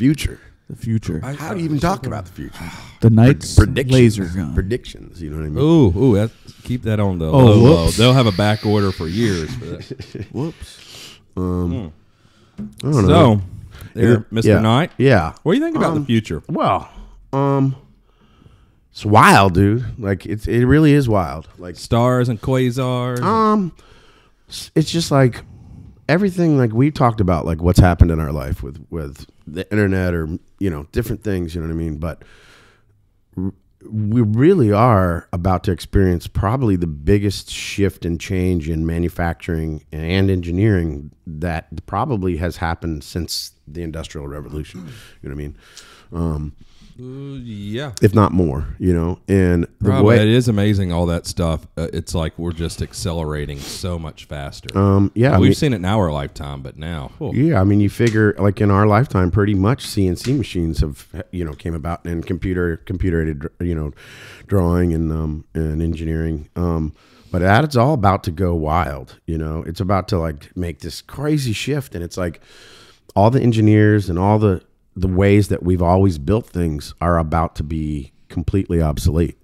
future. The future. I- How do you even talk about the future? the Knight's Predictions. laser gun. Predictions. You know what I mean? Ooh, ooh, that, keep that on the Oh, low, low. They'll have a back order for years for that. Whoops. I don't know. So, there, Mr. Yeah. Knight. Yeah. What do you think about Um, the future? Well, um, it's wild, dude. Like it's it really is wild. Like Stars and quasars. um, it's just like everything like we talked about, like what's happened in our life with with the internet or you know different things. You know what I mean? But we really are about to experience probably the biggest shift and change in manufacturing and engineering that probably has happened since the industrial revolution. You know what I mean? Um, yeah. if not more, you know. And the Probably. way, is amazing all that stuff. Uh, it's like we're just accelerating so much faster. um, yeah, I We've mean, seen it in our lifetime, but now, oh, yeah, I mean, you figure like in our lifetime, pretty much CNC machines have you know came about and computer computer aided you know drawing and um and engineering. Um, but that it's all about to go wild. You know, it's about to like make this crazy shift, and it's like all the engineers and all the the ways that we've always built things are about to be completely obsolete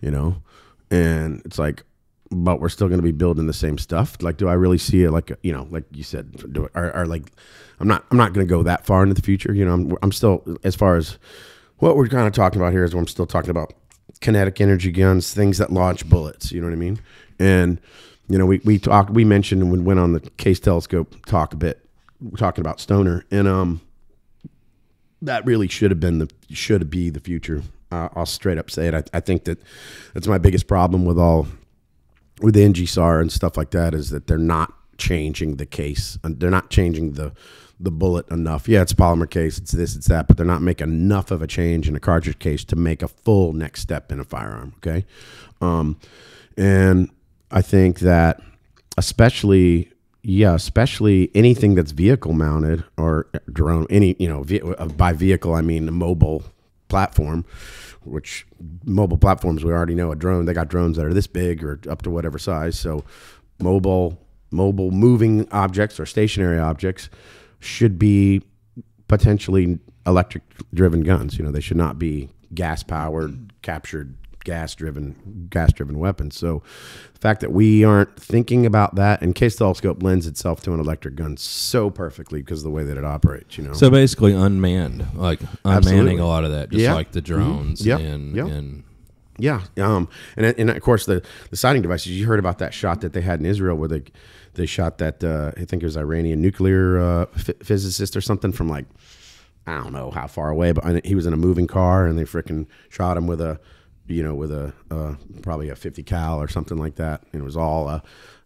you know? And it's like but we're still going to be building the same stuff. Like do i really see it like you know like you said do are, are like i'm not i'm not going to go that far into the future you know? I'm, I'm still as far as what we're kind of talking about here is i'm still talking about. Kinetic energy guns things that launch bullets you know what i mean? And you know we, we talked we mentioned and we went on the case telescope talk a bit talking about stoner and um that really should have been the should be the future. Uh, I'll straight up say it. I, I think that that's my biggest problem with all with the NGSAR and stuff like that is that they're not changing the case. and They're not changing the the bullet enough. Yeah, it's polymer case. It's this. It's that. But they're not making enough of a change in a cartridge case to make a full next step in a firearm. Okay, um, and I think that especially yeah, especially anything that's vehicle mounted or drone, any, you know, uh, by vehicle, I mean a mobile platform, which mobile platforms, we already know a drone, they got drones that are this big or up to whatever size. So mobile, mobile moving objects or stationary objects should be potentially electric driven guns. You know, they should not be gas powered, captured gas driven gas driven weapons. So the fact that we aren't thinking about that and case telescope lends itself to an electric gun so perfectly because of the way that it operates, you know. So basically, unmanned, like unmanning Absolutely. a lot of that, just Yeah. like the drones Yep. and Yep. and Yeah, um, and and of course the the sighting devices. You heard about that shot that they had in Israel, where they they shot that uh, I think it was Iranian nuclear uh, ph- physicist or something from like I don't know how far away, but he was in a moving car and they freaking shot him with a you know with a uh, probably a 50 cal or something like that, and it was all uh,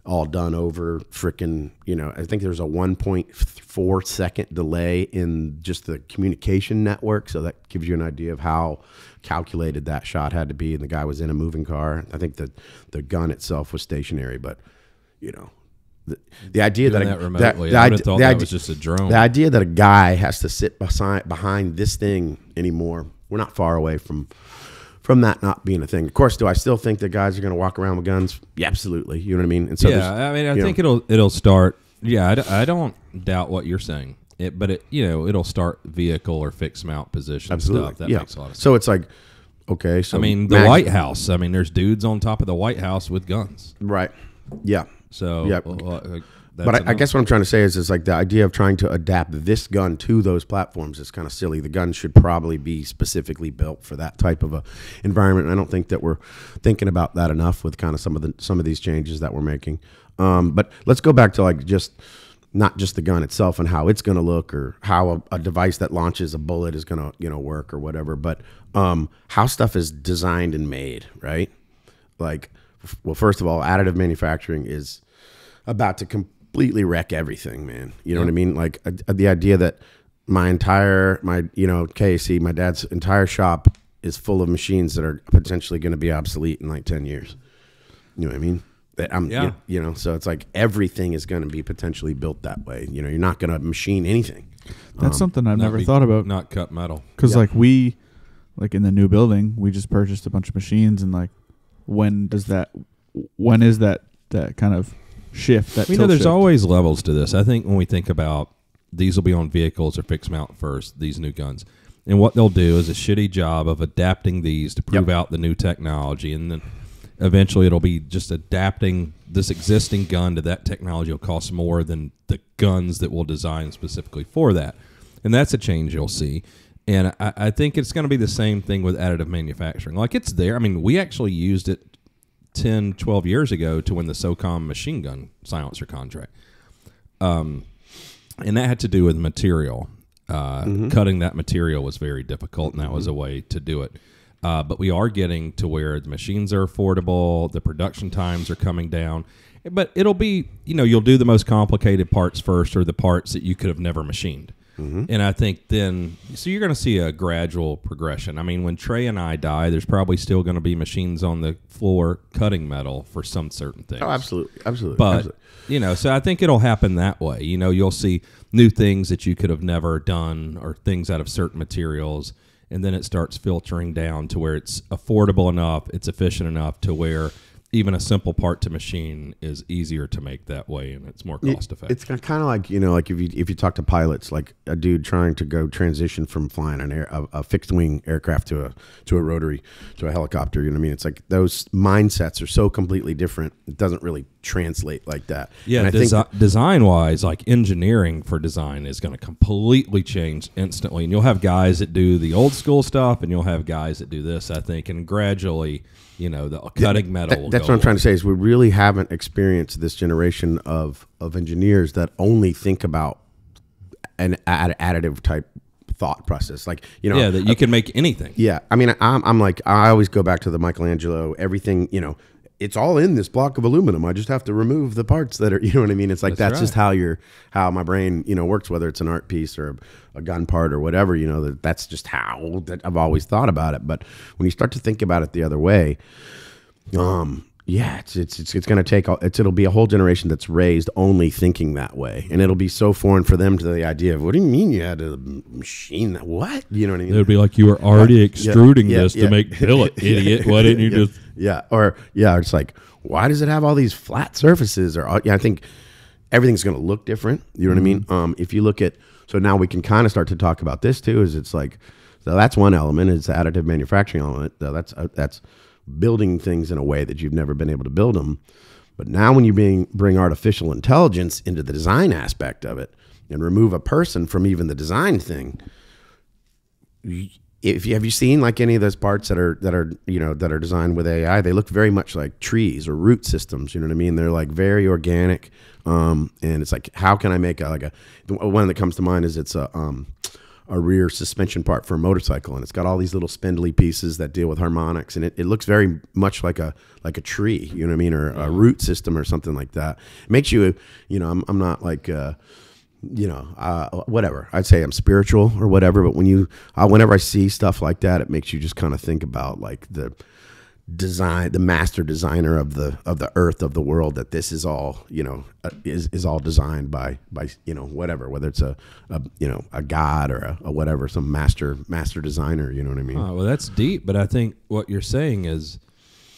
all done over freaking you know I think there was a 1.4 second delay in just the communication network, so that gives you an idea of how calculated that shot had to be. And the guy was in a moving car. I think the the gun itself was stationary, but you know. The, the idea doing that, that a, the I would ide- have thought the that ide- was just a drone. the idea that a guy has to sit beside behind this thing anymore, we're not far away from from that not being a thing. Of course, do I still think that guys are going to walk around with guns? Yeah, absolutely. You know what I mean? And so yeah, I mean, I think know, it'll it'll start. Yeah, I, d- I don't doubt what you're saying. It, but it you know it'll start vehicle or fixed mount position absolutely. stuff. That yeah. makes a lot of sense. So it's like, okay, so I mean, the mag- White House. I mean, there's dudes on top of the White House with guns. right? Yeah, So Yeah. well, uh, that's but I, I guess what I'm trying to say is, is like the idea of trying to adapt this gun to those platforms is kind of silly. The gun should probably be specifically built for that type of a environment. And I don't think that we're thinking about that enough with kind of some of the some of these changes that we're making. Um, but let's go back to like just not just the gun itself and how it's going to look or how a, a device that launches a bullet is going to you know work or whatever, but um, how stuff is designed and made, right? Like, f- well, first of all, additive manufacturing is about to completely wreck everything, man. You know what I mean? Like uh, the idea that my entire my you know KC, my dad's entire shop is full of machines that are potentially going to be obsolete in like ten years. You know what I mean? That I'm, Yeah. you, you know, so it's like everything is going to be potentially built that way. You know, you're not going to machine anything. That's something I've never be- thought about. Not cut metal. Because Yeah. like we, like in the new building, we just purchased a bunch of machines, and like, when does that? When is that that kind of shift? That You know, there's shift? always levels to this. I think when we think about these will be on vehicles or fixed mount first. These new guns, and what they'll do is a shitty job of adapting these to prove Yep. out the new technology, and then eventually it'll be just adapting this existing gun to that technology will cost more than the guns that we'll design specifically for that. And that's a change you'll see. And I, I think it's going to be the same thing with additive manufacturing. Like it's there. I mean, we actually used it 10, 12 years ago to win the SOCOM machine gun silencer contract. Um, and that had to do with material. Uh, Cutting that material was very difficult, and that was a way to do it. Uh, but we are getting to where the machines are affordable, the production times are coming down. But it'll be, you know, you'll do the most complicated parts first, or the parts that you could have never machined. Mm-hmm. And I think then, so you're going to see a gradual progression. I mean, when Trey and I die, there's probably still going to be machines on the floor cutting metal for some certain things. Oh, absolutely, absolutely. But absolutely. you know, so I think it'll happen that way. You know, you'll see new things that you could have never done, or things out of certain materials, and then it starts filtering down to where it's affordable enough, it's efficient enough to where even a simple part to machine is easier to make that way, and it's more cost effective. It's kind of like you know, like if you if you talk to pilots, like a dude trying to go transition from flying an air a, a fixed wing aircraft to a to a rotary to a helicopter. You know what I mean? It's like those mindsets are so completely different. It doesn't really translate like that. Yeah, and desi- design wise, like engineering for design is going to completely change instantly. And you'll have guys that do the old school stuff, and you'll have guys that do this. I think, and gradually, you know, the cutting metal. that- that's what I'm trying to say is we really haven't experienced this generation of of engineers that only think about an add- additive type thought process. Like you know, Yeah, that you uh, can make anything. Yeah, I mean, I'm, I'm like, I always go back to the Michelangelo. Everything, you know, it's all in this block of aluminum. I just have to remove the parts that are, you know what I mean? It's like that's, That's just right. how your how my brain, you know, works. Whether it's an art piece or a, a gun part or whatever, you know, that that's just how that I've always thought about it. But when you start to think about it the other way, um, yeah, it's it's it's, it's going to take it's it'll be a whole generation that's raised only thinking that way, and it'll be so foreign for them to the idea of what do you mean you had a machine that? What you know what I mean? It would be like you were already extruding yeah, this yeah. to make billet, idiot. Why didn't you yeah, just? yeah or yeah it's like why does it have all these flat surfaces or uh, yeah i think everything's going to look different you know what i mean Mm-hmm. um if you look at so now we can kind of start to talk about this too is it's like so that's one element is the additive manufacturing element so that's uh, that's building things in a way that you've never been able to build them but now when you being, bring artificial intelligence into the design aspect of it and remove a person from even the design thing if you have you seen like any of those parts that are that are you know that are designed with AI, they look very much like trees or root systems. You know what I mean? They're like very organic, um, and it's like how can I make a like a one that comes to mind is it's a um, a rear suspension part for a motorcycle, and it's got all these little spindly pieces that deal with harmonics, and it, it looks very much like a like a tree. You know what I mean, or a root system or something like that. It makes you you know I'm I'm not like. Uh, you know, uh, whatever. I'd say I'm spiritual or whatever, but when you, uh, whenever I see stuff like that, it makes you just kind of think about like the design, the master designer of the of the earth of the world. That this is all, you know, uh, is is all designed by by you know whatever, whether it's a, a you know a god or a, a whatever, some master master designer. You know what I mean? Oh, well, that's deep, but I think what you're saying is,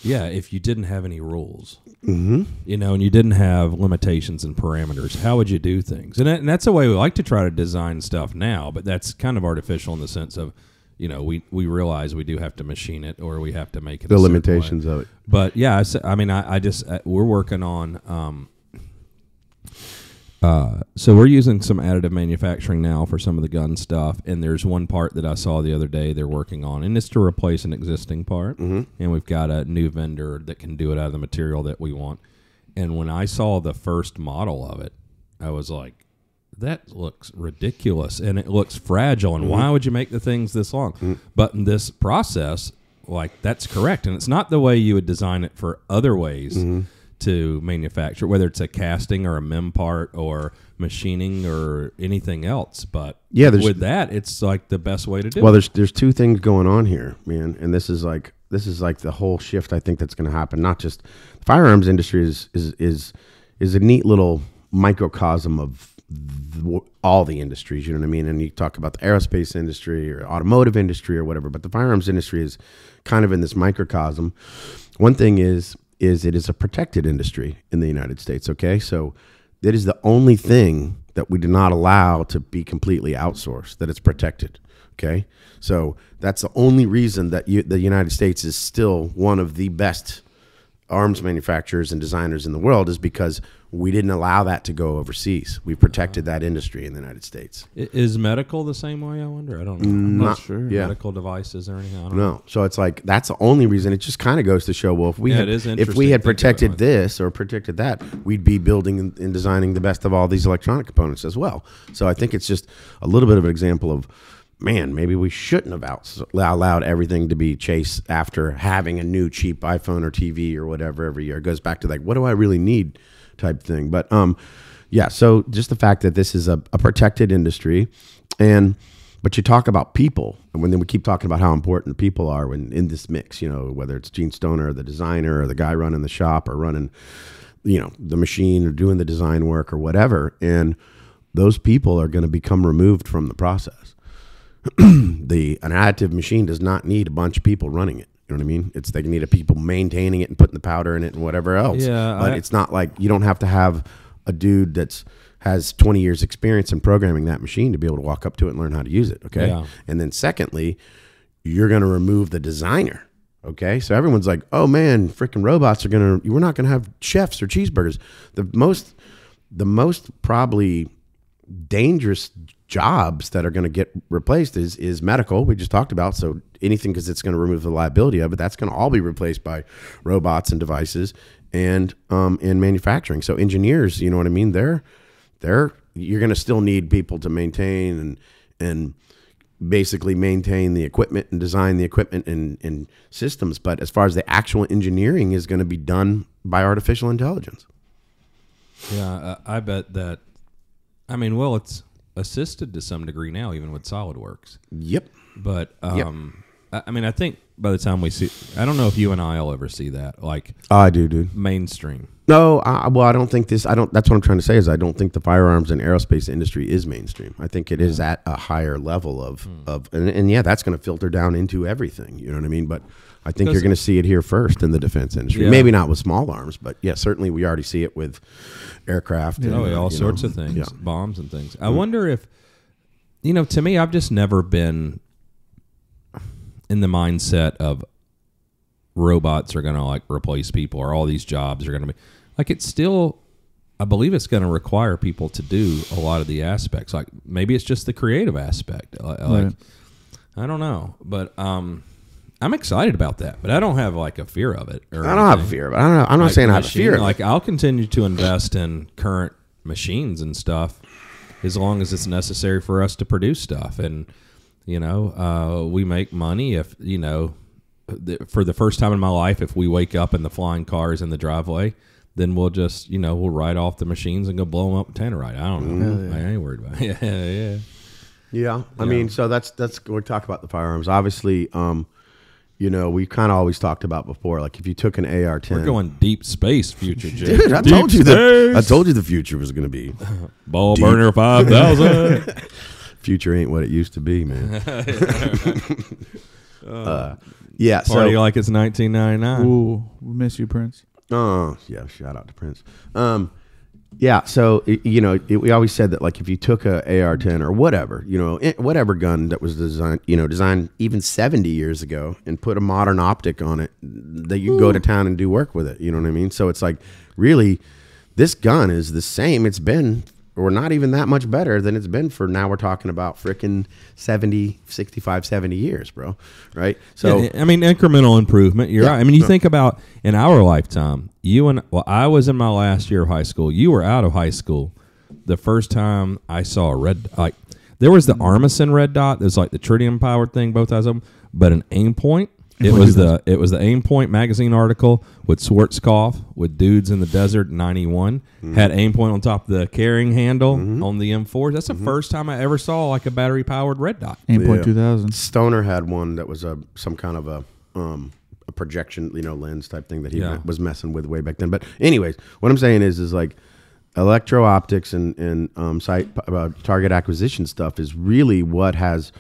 yeah, if you didn't have any rules, mm-hmm. you know, and you didn't have limitations and parameters, how would you do things? And, that, and that's the way we like to try to design stuff now, but that's kind of artificial in the sense of, you know, we, we realize we do have to machine it or we have to make it the limitations of it. But yeah, I mean, I, I just uh, we're working on. Um, uh, so we're using some additive manufacturing now for some of the gun stuff, and there's one part that I saw the other day they're working on, and it's to replace an existing part, and we've got a new vendor that can do it out of the material that we want. And when I saw the first model of it, I was like, that looks ridiculous and it looks fragile. And why mm-hmm. would you make the things this long? Mm. But in this process, like that's correct. And it's not the way you would design it for other ways mm-hmm. to manufacture, whether it's a casting or a mem part or machining or anything else. But Yeah, with that, it's like the best way to do Well, it. there's there's two things going on here, man, and this is like this is like the whole shift I think that's going to happen. Not just the firearms industry is is is is a neat little microcosm of the, all the industries. You know what I mean? And you talk about the aerospace industry or automotive industry or whatever, but the firearms industry is kind of in this microcosm. One thing is is it is a protected industry in the United States. Okay, so that is the only thing that we do not allow to be completely outsourced, that it's protected. Okay. So that's the only reason that you, the United States is still one of the best arms manufacturers and designers in the world is because we didn't allow that to go overseas. We protected that industry in the United States. I- Is medical the same way? I wonder. I don't know. I'm Not- sure. Yeah. Medical devices or anything. I don't know. No. So it's like that's the only reason. It just kind of goes to show well if we Yeah, had it is if interesting we had protected about it. this or protected that, we'd be building and, and designing the best of all these electronic components as well. So I think it's just a little bit of an example of man, maybe we shouldn't have outs- allowed everything to be chased after having a new cheap iPhone or TV or whatever every year. It goes back to like what do I really need type thing. But um yeah, so just the fact that this is a, a protected industry and but you talk about people, and when then we keep talking about how important people are when in this mix, you know, whether it's Gene Stoner or the designer or the guy running the shop or running, you know, the machine or doing the design work or whatever, and those people are going to become removed from the process. the an additive machine does not need a bunch of people running it. You know what I mean? It's they need a people maintaining it and putting the powder in it and whatever else. Yeah, but I- it's not like you don't have to have a dude that's has 20 years experience in programming that machine to be able to walk up to it and learn how to use it okay Yeah. and then secondly you're going to remove the designer okay so everyone's like oh man freaking robots are going to we're not going to have chefs or cheeseburgers the most the most probably dangerous jobs that are going to get replaced is is medical. We just talked about so anything because it's going to remove the liability of it that's going to all be replaced by robots and devices and um in manufacturing. So engineers you know what i mean? They're they're you're going to still need people to maintain and and basically maintain the equipment and design the equipment and, and systems. But as far as the actual engineering is going to be done by artificial intelligence. Yeah, I bet that. I mean, well, it's assisted to some degree now, even with SolidWorks. yep But um, I, I mean, I think by the time we see, I don't know if you and I'll ever see that like i do dude mainstream. No, I, well, I don't think this. I don't. That's what I'm trying to say is I don't think the firearms and aerospace industry is mainstream. I think it is at a higher level of of, and, and yeah, that's going to filter down into everything. You know what I mean? But I think you're going to see it here first in the defense industry. Yeah. Maybe not with small arms, but yeah, certainly we already see it with aircraft. and, Oh, yeah, all sorts know, of things, Yeah. bombs and things. I wonder if, you know, to me, I've just never been in the mindset of robots are going to like replace people or all these jobs are going to be like it's still. I believe it's going to require people to do a lot of the aspects. Like maybe it's just the creative aspect. Like, like, Right. I don't know, but um, I'm excited about that. But I don't have like a fear of it. Or I don't have a anything fear, but I don't know. I'm not like saying I have a fear. Like I'll continue to invest in current machines and stuff as long as it's necessary for us to produce stuff. And you know, uh, we make money if you know, th- for the first time in my life, if we wake up and the flying car is in the driveway. Then we'll just, you know, we'll write off the machines and go blow them up with Tannerite. I don't know. I ain't worried about it. Yeah, yeah. Yeah, I mean, so that's that's we talk about the firearms. Obviously, um, you know, we kind of always talked about before. Like if you took an AR-10, We're going deep space future, Jay. Dude, I Deep told you that. I told you the future was going to be. Ball burner five thousand. Future ain't what it used to be, man. uh, yeah. Party So, like it's nineteen ninety nine. Ooh, we miss you, Prince. oh yeah. Shout out to Prince. Um, yeah. So you know, it, we always said that like if you took a AR-10 or whatever, you know, it, whatever gun that was designed, you know, designed even 70 years ago, and put a modern optic on it, that you go to town and do work with it. You know what I mean? So it's like really, this gun is the same. It's been. Or not even that much better than it's been for now. We're talking about freaking 70, 65, 70 years, bro. Right? So, Yeah, I mean, incremental improvement. You're Yeah. right. I mean, you think about in our lifetime, you and well, I was in my last year of high school. You were out of high school. The first time I saw a red, like there was the Armson red dot. There's like the tritium powered thing, both of them, but an Aimpoint. It was the it was the Aimpoint magazine article with Schwarzkopf with dudes in the desert '91 Mm-hmm. had Aimpoint on top of the carrying handle on the M4. That's the first time I ever saw like a battery powered red dot. Aimpoint Yeah. two thousand. Stoner had one that was a some kind of a um a projection, you know, lens type thing that he Yeah. was messing with way back then. But anyways, what I'm saying is is like electro optics and and um site uh, target acquisition stuff is really what has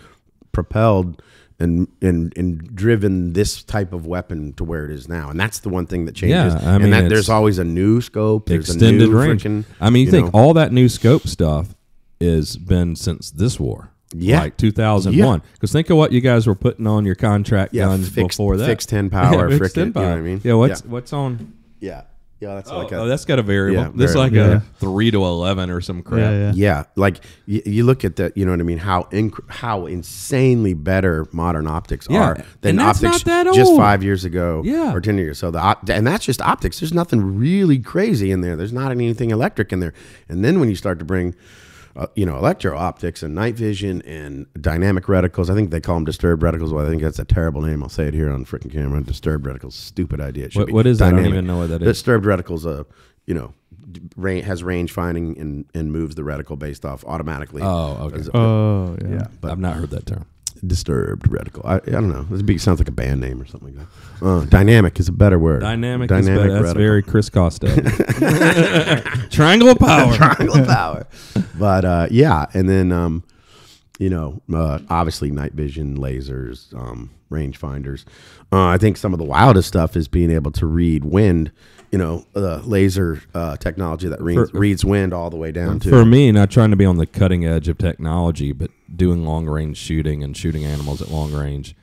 propelled and, and and driven this type of weapon to where it is now, and that's the one thing that changes. Yeah, I mean, and that there's always a new scope, there's extended a new range. freaking. I mean, you, think know, all that new scope stuff is been since this war. Yeah. like 2001. Because think of what you guys were putting on your contract Yeah, guns fixed- before that. fixed 10 power, Yeah, frickin', fixed 10 you know what I mean? Yeah, what's Yeah. what's on? Yeah. Yeah, that's Oh, like a oh, that's got a variable. Yeah, this is like variable. a three to eleven or some crap. Yeah, yeah. Yeah, like you, you look at that, you know what I mean? How inc- how insanely better modern optics Yeah, are than optics just five years ago, Yeah. or ten years. So the op- and that's just optics. There's nothing really crazy in there. There's not anything electric in there. And then when you start to bring, uh, you know, electro optics and night vision and dynamic reticles, I think they call them disturbed reticles. Well, I think that's a terrible name. I'll say it here on freaking camera. Disturbed reticles, stupid idea. It should What- be what is that? I don't even know what that is. Disturbed reticles, uh, you know. d- has range finding and, and moves the reticle based off automatically. Oh, okay. As- Oh, yeah. yeah, but I've not heard that term. Disturbed reticle. I, I don't know. This be, sounds like a band name or something like that. Uh, dynamic is a better word. Dynamic, is better. That's very Chris Costa. Triangle of power. triangle of power. But uh, yeah, and then um, you know, uh, obviously night vision, lasers, um, rangefinders. Uh, I think some of the wildest stuff is being able to read wind. You know, uh, laser uh, technology that reads, For- reads wind all the way down to For me, not trying to be on the cutting edge of technology, but doing long range shooting and shooting animals at long range.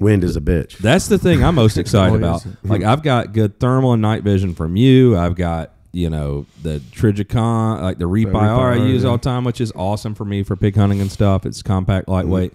wind is a bitch. That's the thing I'm most excited about. Like I've got good thermal and night vision from you. I've got you know the Trijicon, like the REAP-IR I use yeah. all the time, which is awesome for me for pig hunting and stuff. It's compact, lightweight,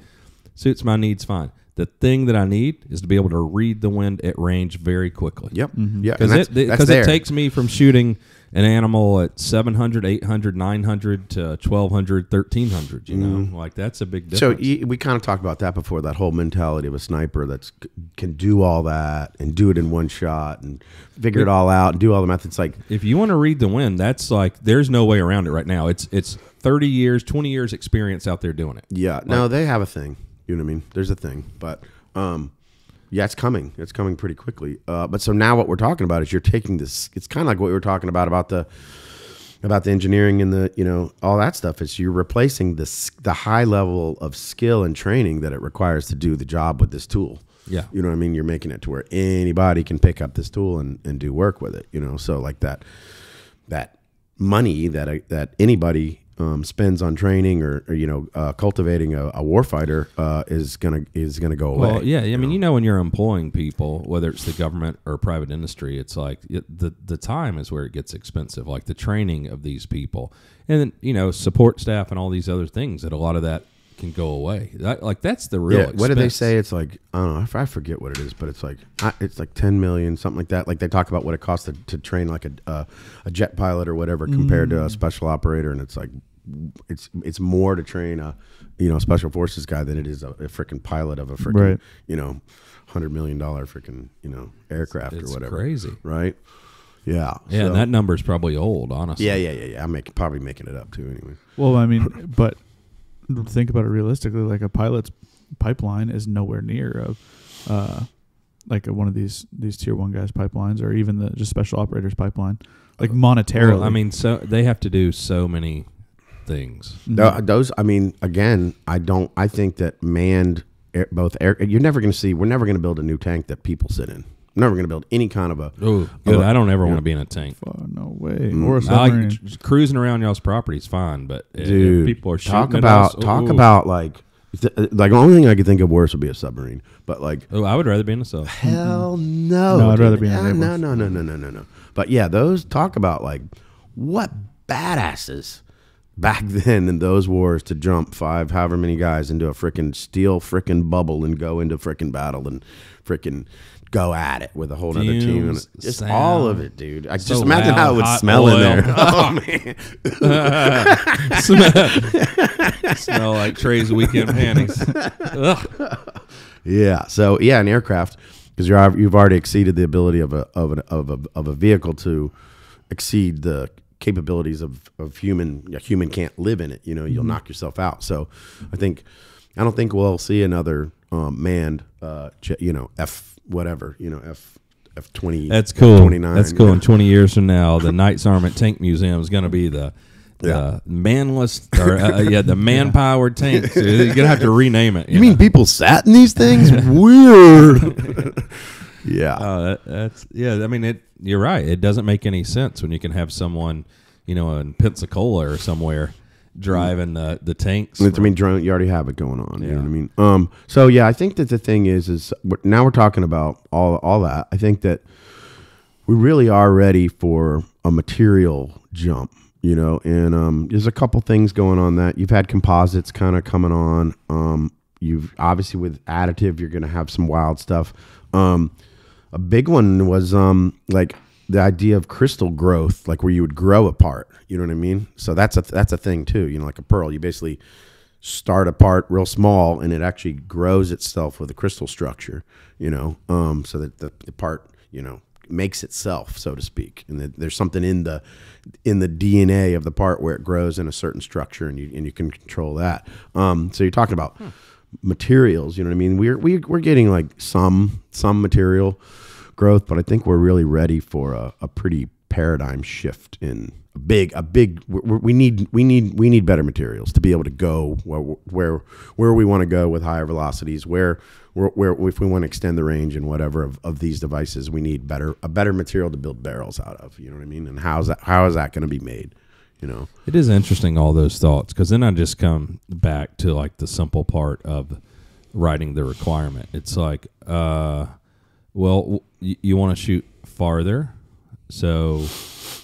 suits my needs fine. The thing that I need is to be able to read the wind at range very quickly. Yep. Mm-hmm. Yeah. Because that's- it, because it takes me from shooting an animal at 700, 800, 900 to 1200, 1300, you know? Mm-hmm. Like that's a big So difference. y- we kind of talked about that before. That whole mentality of a sniper that's can do all that and do it in one shot and figure it all out and do all the methods. Like if you want to read the wind, that's like there's no way around it right now. It's it's 30 years, 20 years experience out there doing it. Yeah, no, they have a thing. You know what I mean? There's a thing, but um, yeah, it's coming. It's coming pretty quickly. Uh, but so now what we're talking about is you're taking this. It's kind of like what we were talking about about the about the engineering and the you know all that stuff. Is you're replacing the the high level of skill and training that it requires to do the job with this tool. Yeah. you know what I mean. You're making it to where anybody can pick up this tool and, and do work with it. You know, so like that that money that a, that anybody um, spends on training or, or you know uh, cultivating a, a warfighter uh, is gonna is gonna go away. Well, yeah, I mean, you know, when you're employing people, whether it's the government or private industry, it's like it, the the time is where it gets expensive, like the training of these people, and then you know, support staff and all these other things. That a lot of that can go away. That, like that's the real. yeah. What do they say? It's like I don't know. I forget what it is, but it's like it's like ten million, something like that. Like they talk about what it costs to, to train like a uh, a jet pilot or whatever compared to a special operator, and it's like it's it's more to train a you know special forces guy than it is a, a freaking pilot of a freaking Right. you know hundred million dollar freaking you know aircraft It's or whatever. crazy. right? Yeah, Yeah, so- and that number's probably old, honestly. Yeah, yeah, yeah, yeah. I'm making probably making it up too. Anyway. Well, I mean, but think about it realistically. Like a pilot's pipeline is nowhere near of, uh, like a, one of these these tier one guys pipelines, or even the just special operators pipeline. Like monetarily, Well, I mean, so they have to do so many things. Mhm. Tho- Those, I mean, again, I don't. I think that manned, air, both air. You're never going to see. We're never going to build a new tank that people sit in. We're never going to build any kind of a. Oh, good. I don't ever want to be in a tank. Fuck, no way. Mm. Or a I submarine. like just cruising around y'all's property is fine, but if Dude, people are shooting talk at about us, talk ooh. about like th- like the only thing I could think of worse would be a submarine. But like Oh, I would rather be in a sub. hell no, No, I'd rather dude. be in Ah, a no, no, no, no, no, no, no. But yeah, those talk about like what badasses back then in those wars to jump five, however many guys into a freaking steel freaking bubble and go into freaking battle and freaking go at it with a whole other team. And just sound. all of it, dude. I So just imagine loud, how it would smell in there. Oh man. smell, smell like Trey's weekend panties. Ugh. Yeah. So yeah, an aircraft because you're you've already exceeded the ability of a of a of a, of a vehicle to exceed the capabilities of, of human. A human can't live in it. You know, you'll knock yourself out. So I think I don't think we'll see another um, manned, uh, you know, F whatever, you know, F F twenty. That's cool. F-29, That's cool. yeah. In 20 years from now, the Knights Armament Tank Museum is going to be the the Yeah. manless, or uh, uh, yeah, the man-powered tanks. You're gonna have to rename it. You mean people sat in these things? Weird. yeah. Oh, that, that's yeah. I mean, it. You're right. It doesn't make any sense when you can have someone, you know, in Pensacola or somewhere, driving the the tanks. I mean, drone. You already have it going on. You know what I mean? Um. So yeah, I think that the thing is, is now we're talking about all all that. I think that we really are ready for a material jump. You know, and um, there's a couple things going on that you've had composites kind of coming on. Um, you've obviously with additive, you're going to have some wild stuff. Um, a big one was um like the idea of crystal growth, like where you would grow a part. You know what I mean? So that's a that's a thing too. You know, like a pearl, you basically start a part real small and it actually grows itself with a crystal structure. You know, um, so that the, the part you know makes itself, so to speak, and that there's something in the in the DNA of the part where it grows in a certain structure, and you and you can control that. Um, so you're talking about materials. You know what I mean? We're we, we're getting like some some material growth, but I think we're really ready for a, a pretty paradigm shift in a big a big we need we need we need better materials to be able to go where where where we want to go with higher velocities where where, where if we want to extend the range and whatever of, of these devices we need better a better material to build barrels out of you know what i mean and how's that how is that going to be made you know It is interesting all those thoughts because then I just come back to like the simple part of writing the requirement. It's like, uh, well, w- y- you want to shoot farther, so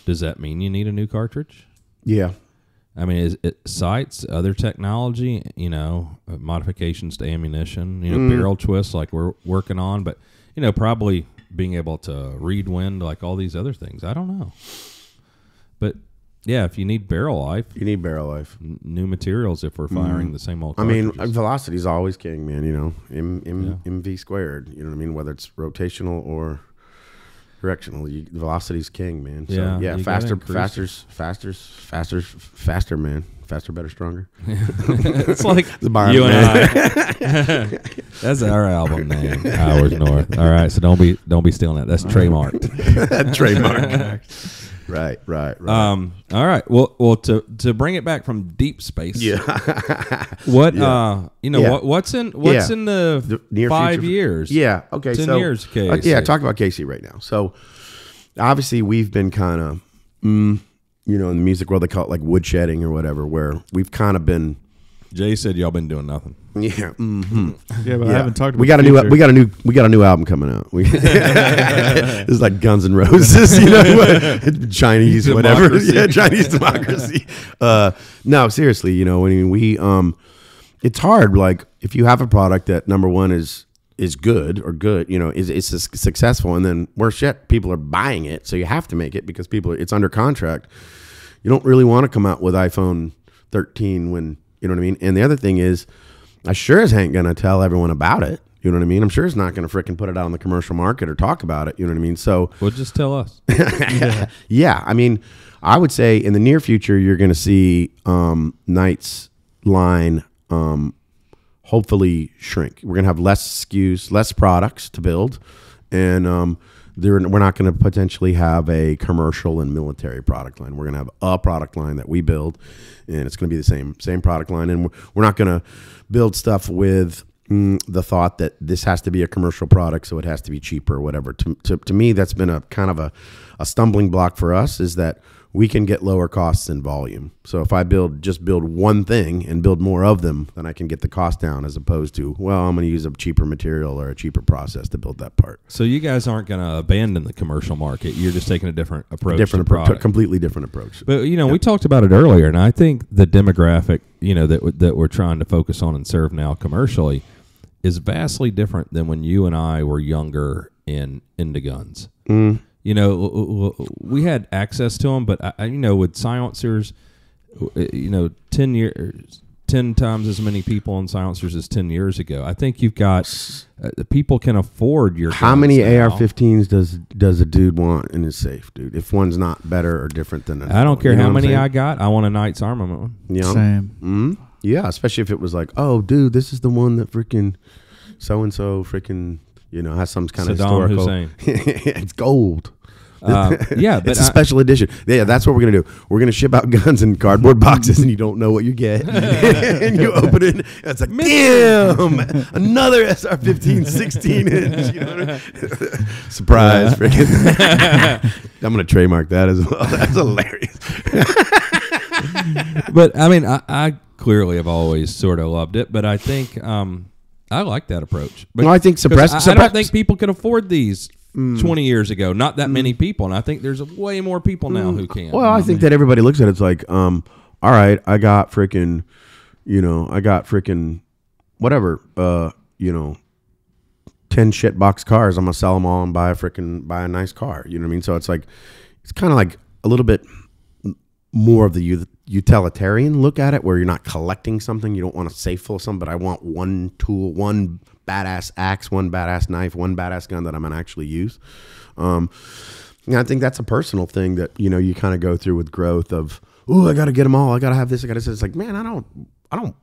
does that mean you need a new cartridge? yeah I mean, is it sights, other technology, you know, uh, modifications to ammunition, you know, Mm. barrel twists like we're working on, but you know, probably being able to read wind, like all these other things. I don't know, yeah, if you need barrel life, you need barrel life n- new materials if we're firing the same old. Mm. I mean, velocity is always king, man. You know, M, M, mv squared. You know what I mean? Whether it's rotational or directional, you, velocity's king, man. So, Yeah, yeah, faster, faster, faster, faster, faster, man. Faster, better, stronger. it's like The Byron you and. I. That's our album name, Hours North. All right, so don't be don't be stealing that. That's trademarked. Trademark. Right, right, right. Um. All right. Well, well. To to bring it back from deep space. yeah. What Yeah. uh you know Yeah. what what's in what's Yeah. in the, The near five future- years? Yeah. Okay. 10 so, years, uh, yeah. Talk about Casey right now. So obviously we've been kind of, mm, you know, in the music world they call it like woodshedding or whatever, where we've kind of been, Jay said y'all been doing nothing. yeah. hmm Yeah, but I haven't talked about we got a new we got a new we got a new album coming out. We, this like Guns N' Roses, you know, Chinese whatever, Democracy. yeah, Chinese democracy. Uh, no, seriously, you know, I mean, we um, it's hard. Like if you have a product that number one is is good or good, you know, is is su- successful, and then worse yet, people are buying it, so you have to make it because people it's under contract. You don't really want to come out with iPhone 13 when you know what I mean. And the other thing is, I sure as ain't gonna tell everyone about it. You know what I mean? I'm sure it's not gonna frickin' put it out on the commercial market or talk about it. You know what I mean? So Well, just tell us. yeah, yeah. I mean, I would say in the near future you're going to see um, Knight's line um, hopefully shrink. We're going to have less SKUs, less products to build, and um, we're not going to potentially have a commercial and military product line. We're going to have a product line that we build, and it's going to be the same same product line, and we're, not going to build stuff with mm, the thought that this has to be a commercial product, so it has to be cheaper or whatever. To, to, to me, that's been a kind of a, a stumbling block for us is that we can get lower costs in volume. So if I build just build one thing and build more of them, then I can get the cost down as opposed to well, I'm going to use a cheaper material or a cheaper process to build that part. So you guys aren't going to abandon the commercial market. You're just taking a different approach. different approach, completely different approach. But you know, we talked about it earlier, and I think the demographic, you know, that that we're trying to focus on and serve now commercially, is vastly different than when you and I were younger in into guns. Mm. You know, we had access to them, but I, I- you know, with silencers, you know, ten years. 10 times as many people in silencers as 10 years ago. I think you've got uh, people can afford your How many now. AR-15s does does a dude want in his safe, dude? If one's not better or different than another, I don't care You know how many? I got. I want a Knight's armament one. You know? Same. Mm? Yeah, especially if it was like, oh, dude, this is the one that freaking so and so freaking you know has some kind of Saddam historical. Hussein. it's gold. Uh, yeah, but it's a I- special edition. Yeah, that's what we're gonna do. We're gonna ship out guns in cardboard boxes, and you don't know what you get, and you open it, and it's like, damn, another SR-15 16 inch. You know what I mean? Surprise, freaking! I'm gonna trademark that as well. That's hilarious. but I mean, I, I clearly have always sort of loved it, but I think um, I like that approach. But, Well, I think suppress- I, I don't think people can afford these. 20 years ago, not that many people, and I think there's way more people now who can. Well, I think that everybody looks at it, it's like, um, all right, I got freaking, you know, I got freaking, whatever, uh, you know, ten shit box cars. I'm gonna sell them all and buy a freaking buy a nice car. You know what I mean? So it's like, it's kind of like a little bit more of the utilitarian look at it, where you're not collecting something. You don't want a safe full of something, but I want one tool, one badass axe, one badass knife, one badass gun that I'm gonna actually use. Um, and I think that's a personal thing that you know you kind of go through with growth of, oh, I got to get them all. I got to have this. I got to. Say. It's like, man, I don't, I don't,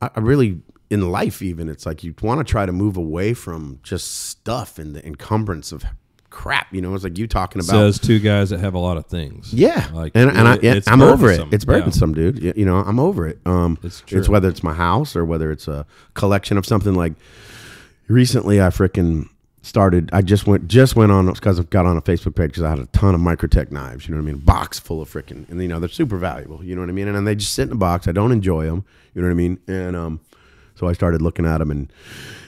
I, I really in life even it's like you want to try to move away from just stuff and the encumbrance of crap. You know, it's like you talking about. says two guys that have a lot of things. Yeah, like and, and I, it- yeah, it's I'm over it. burdensome. It's Yeah. burdensome, dude. You, you know, I'm over it. Um, It's it's whether it's my house or whether it's a collection of something. Like recently, I freaking started. I just went just went on because I've got on a Facebook page because I had a ton of Microtech knives. You know what I mean? A box full of freaking, and you know they're super valuable. You know what I mean? And, then they just sit in a box. I don't enjoy them. You know what I mean? And um, so I started looking at them and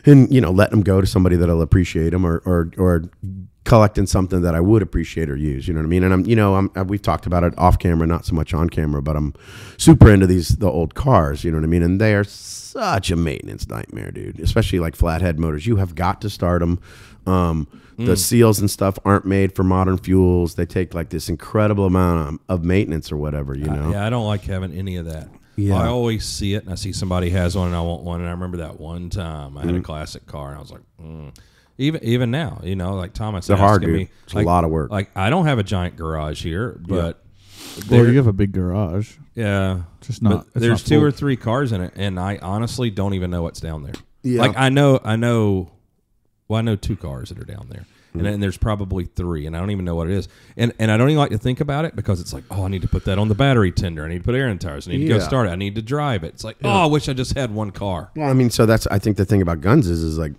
and you know letting them go to somebody that'll appreciate them or or or collecting something that I would appreciate or use. You know what I mean? And I'm you know I'm uh, we've talked about it off camera, not so much on camera, but I'm super into these the old cars. You know what I mean? And they are such a maintenance nightmare, dude. Especially like flathead motors. You have got to start them. Um, The seals and stuff aren't made for modern fuels. They take like this incredible amount of, of maintenance or whatever. You know? Yeah, I don't like having any of that. Yeah. I always see it, and I see somebody has one, and I want one. And I remember that one time I Mm-hmm. had a classic car, and I was like, mm. Even even now, you know, like Thomas. They're hard, dude. Me, It's a lot of work. Like I don't have a giant garage here, but Well, there- you have a big garage. yeah, Just not- it's there's not two or three cars in it, and I honestly don't even know what's down there. Yeah. Like I know, I know. Well, I know two cars that are down there, and, hmm. and there's probably three, and I don't even know what it is. And and I don't even like to think about it because it's like, oh, I need to put that on the battery tender. I need to put air in tires. I need to go Yeah. start it. I need to drive it. It's like, oh, I wish I just had one car. Well, I mean, so that's I think the thing about guns is is like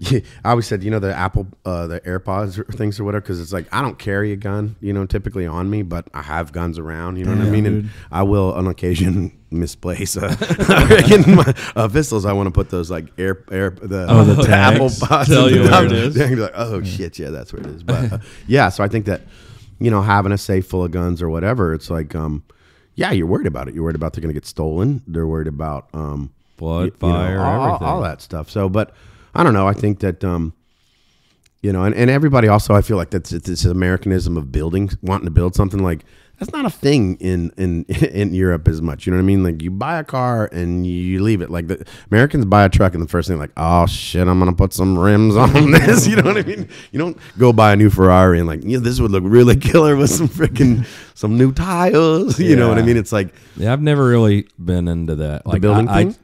I always said, you know, the Apple, uh, the AirPods or things or whatever, because it's like I don't carry a gun, you know, typically on me, but I have guns around, you know what I Yeah, mean, and. I will on occasion misplace uh, my uh, pistols. I want to put those like air, air the, Oh, the Apple tags. pods. Tell you where it is. They're gonna be like, oh shit, yeah, that's where it is. But uh, yeah, so I think that you know having a safe full of guns or whatever, it's like, um, yeah, you're worried about it. You're worried about they're gonna get stolen. They're worried about um, Blood, you know, fire, all, all- everything. all that stuff. So, but I don't know. I think that um, you know, and, and everybody also, I feel like that's it's this Americanism of building, wanting to build something like that's not a thing in in in Europe as much. You know what I mean? Like you buy a car and you leave it. Like the Americans buy a truck and the first thing like, oh shit, I'm gonna put some rims on this. You know what I mean? You don't go buy a new Ferrari and like, yeah, this would look really killer with some freaking some new tires. You know what I mean? It's like Yeah, I've never really been into that. Like building I, I- thing?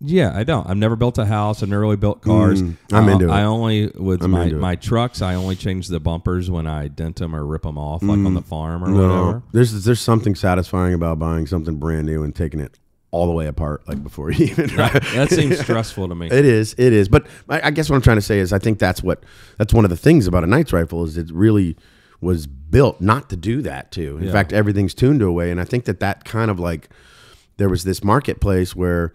Yeah, I don't. I've never built a house. I've never really built cars. Mm, I'm Uh, into it. I only with I'm my, my trucks. I only change the bumpers when I dent them or rip them off, like on the farm or Mm. No, whatever. there's there's something satisfying about buying something brand new and taking it all the way apart, like before you even drive. That seems stressful to me. It is, it is. But I, I guess what I'm trying to say is, I think that's what that's one of the things about a Knight's rifle is it really was built not to do that too. In Yeah. fact, everything's tuned to a way, and I think that that kind of like there was this marketplace where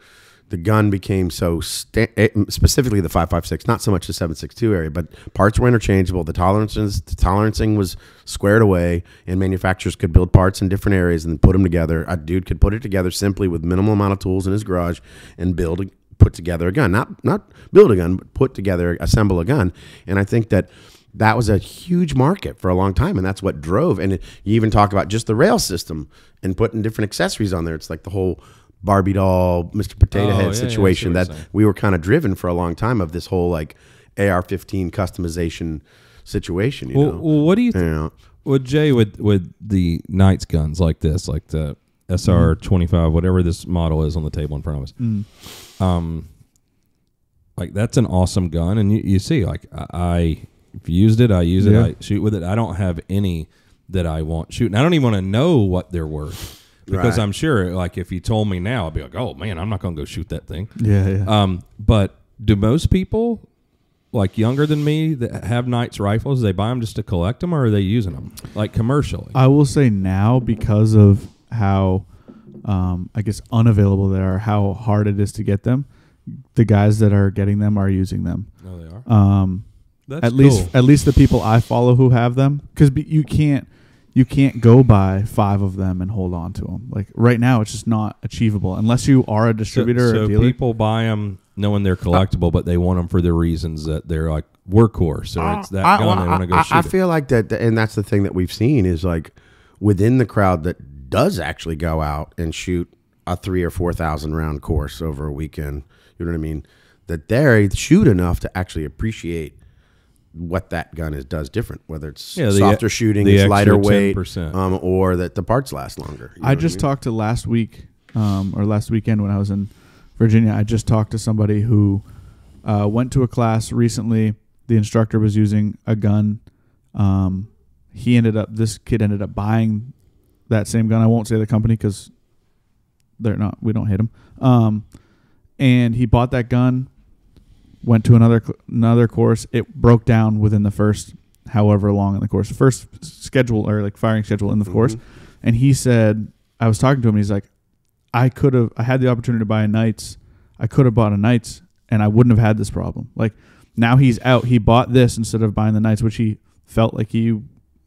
the gun became so sta- eh, specifically the 556 not so much the 762 area but parts were interchangeable. The tolerances the tolerancing was squared away and manufacturers could build parts in different areas and put them together. A dude could put it together simply with minimal amount of tools in his garage and build put together a gun. Not not build a gun but put together assemble a gun. And i think that that was a huge market for a long time and that's what drove and it, you even talk about just the rail system and putting different accessories on there. It's like the whole barbie doll mr potato Oh, yeah, yeah, head situation what you're that we were kind of driven for a long time of this whole like ar-15 customization situation you Well, know well, what do you think? You know? Well, Jay, with with the Knights guns like this, like the SR twenty five, whatever this model is on the table in front of us, Mm. um, like that's an awesome gun, and you, you see, like I, I if used it, I use it, Yeah. I shoot with it. I don't have any that I want shooting. I don't even want to know what they're worth because Right. I'm sure, like if you told me now, I'd be like, oh man, I'm not going to go shoot that thing. Yeah, yeah. Um, but do most people like younger than me that have Knights rifles? They buy them just to collect them, or are they using them like commercially? I will say now because of how um, I guess unavailable they are, how hard it is to get them. The guys that are getting them are using them. No, they are. Um, That's at least at least the people I follow who have them because you can't you can't go buy five of them and hold on to them. Like right now, it's just not achievable unless you are a distributor or so a dealer. people buy them knowing they're collectible, but they want them for the reasons that they're like workhorse or ah, it's that I, gun well, they want to go I, shoot. I it. feel like that, and that's the thing that we've seen is like within the crowd that does actually go out and shoot a three or four thousand round course over a weekend. You know what I mean? That they shoot enough to actually appreciate what that gun is does different, whether it's Yeah, the- softer shooting, the it's lighter weight, 10%. um, or that the parts last longer. You know I just mean? talked to last week um, or last weekend when I was in Virginia. I just talked to somebody who uh, went to a class recently. The instructor was using a gun. Um, he ended up. This kid ended up buying that same gun. I won't say the company because they're not. We don't hit them. Um, and he bought that gun. Went to another another course. It broke down within the first however long in the course, first schedule or like firing schedule in the course. And he said, I was talking to him. He's like, I could have. I had the opportunity to buy a Knights. I could have bought a Knights, and I wouldn't have had this problem. Like now he's out. He bought this instead of buying the Knights, which he felt like he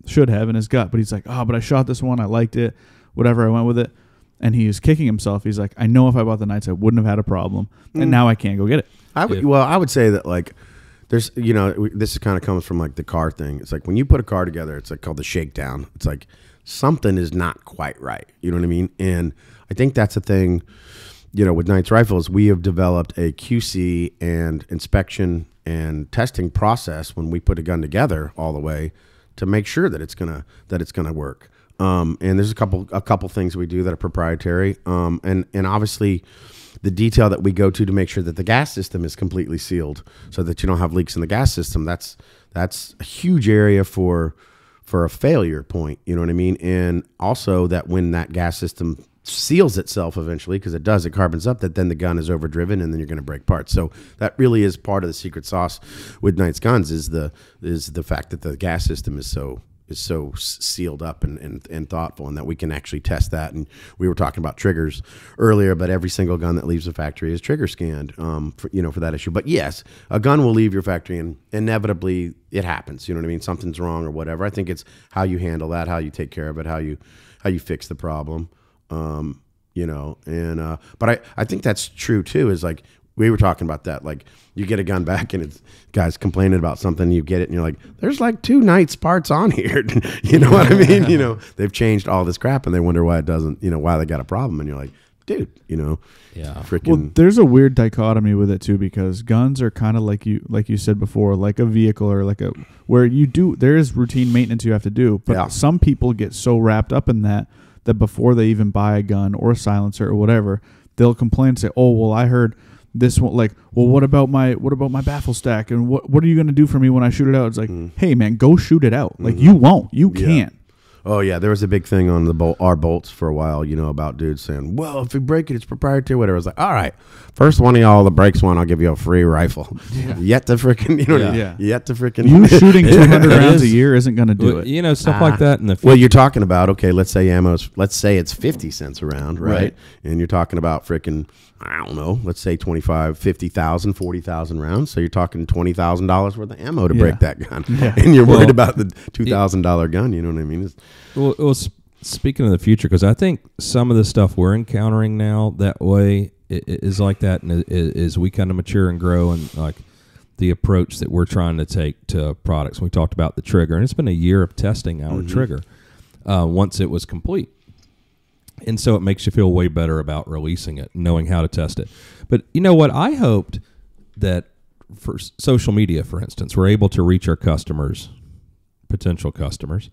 should have in his gut. But he's like, oh, but I shot this one. I liked it. Whatever. I went with it. And he was kicking himself. He's like, I know if I bought the Knights, I wouldn't have had a problem. Mm. And now I can't go get it. I would, Yeah. well, I would say that like there's you know this kind of comes from like the car thing. It's like when you put a car together, it's like called the shakedown. It's like something is not quite right. You know what I mean? And I think that's a thing. You know, with Knights Rifles, we have developed a QC and inspection and testing process when we put a gun together all the way to make sure that it's gonna that it's gonna work. Um, and there's a couple a couple things we do that are proprietary. Um, and and obviously the detail that we go to to make sure that the gas system is completely sealed so that you don't have leaks in the gas system that's that's a huge area for for a failure point you know what i mean? And also that when that gas system seals itself eventually because it does it carbons up that then the gun is overdriven and then you're going to break parts. So that really is part of the secret sauce with knight's guns is the is the fact that the gas system is so is so sealed up and, and, and thoughtful and that we can actually test that. And we were talking about triggers earlier but every single gun that leaves the factory is trigger scanned um, for, you know for that issue. But yes a gun will leave your factory and inevitably it happens. You know what i mean? Something's wrong or whatever. I think it's how you handle that how you take care of it how you how you fix the problem um, you know and uh, but I, I think that's true too is like we were talking about that like you get a gun back and it's guys complaining about something you get it and you're like there's like two Knights parts on here you know what i mean you know they've changed all this crap and they wonder why it doesn't you know why they got a problem and you're like dude you know Yeah. freaking Well, there's a weird dichotomy with it too because guns are kind of like you like you said before, like a vehicle or like a where you do there is routine maintenance you have to do, but Yeah. some people get so wrapped up in that that before they even buy a gun or a silencer or whatever, they'll complain and say, "Oh, well, I heard this one like, well, what about my what about my baffle stack and what what are you going to do for me when I shoot it out?" It's like, "Hey, man, go shoot it out." Like you won't. You Mm-hmm. Yeah. can't. Oh yeah, there was a big thing on the bolt, our bolts for a while, you know, about dudes saying, "Well, if we break it, it's proprietary." Whatever. I was like, "All right, first one of y'all that breaks one, I'll give you a free rifle." Yet to freaking, you know, what I mean? Yeah. yet to freaking. You shooting 200 rounds a year isn't going to do Well, it. You know stuff Ah. like that in the future. well, you're talking about okay. Let's say ammo's. Let's say it's fifty cents a round, right? Right. And you're talking about freaking. I don't know. Let's say 25, 50,000, 40,000 rounds. So you're talking twenty thousand dollars worth of ammo to Yeah. break that gun, Yeah. and you're worried about the two thousand dollar gun. You know what I mean? It's, Well, well speaking of the future, because I think some of the stuff we're encountering now that way is like that, and as we kind of mature and grow, and like the approach that we're trying to take to products. We talked about the trigger, and it's been a year of testing our trigger. Uh, once it was complete, and so it makes you feel way better about releasing it, knowing how to test it. But you know what? I hoped that for social media, for instance, we're able to reach our customers, potential customers,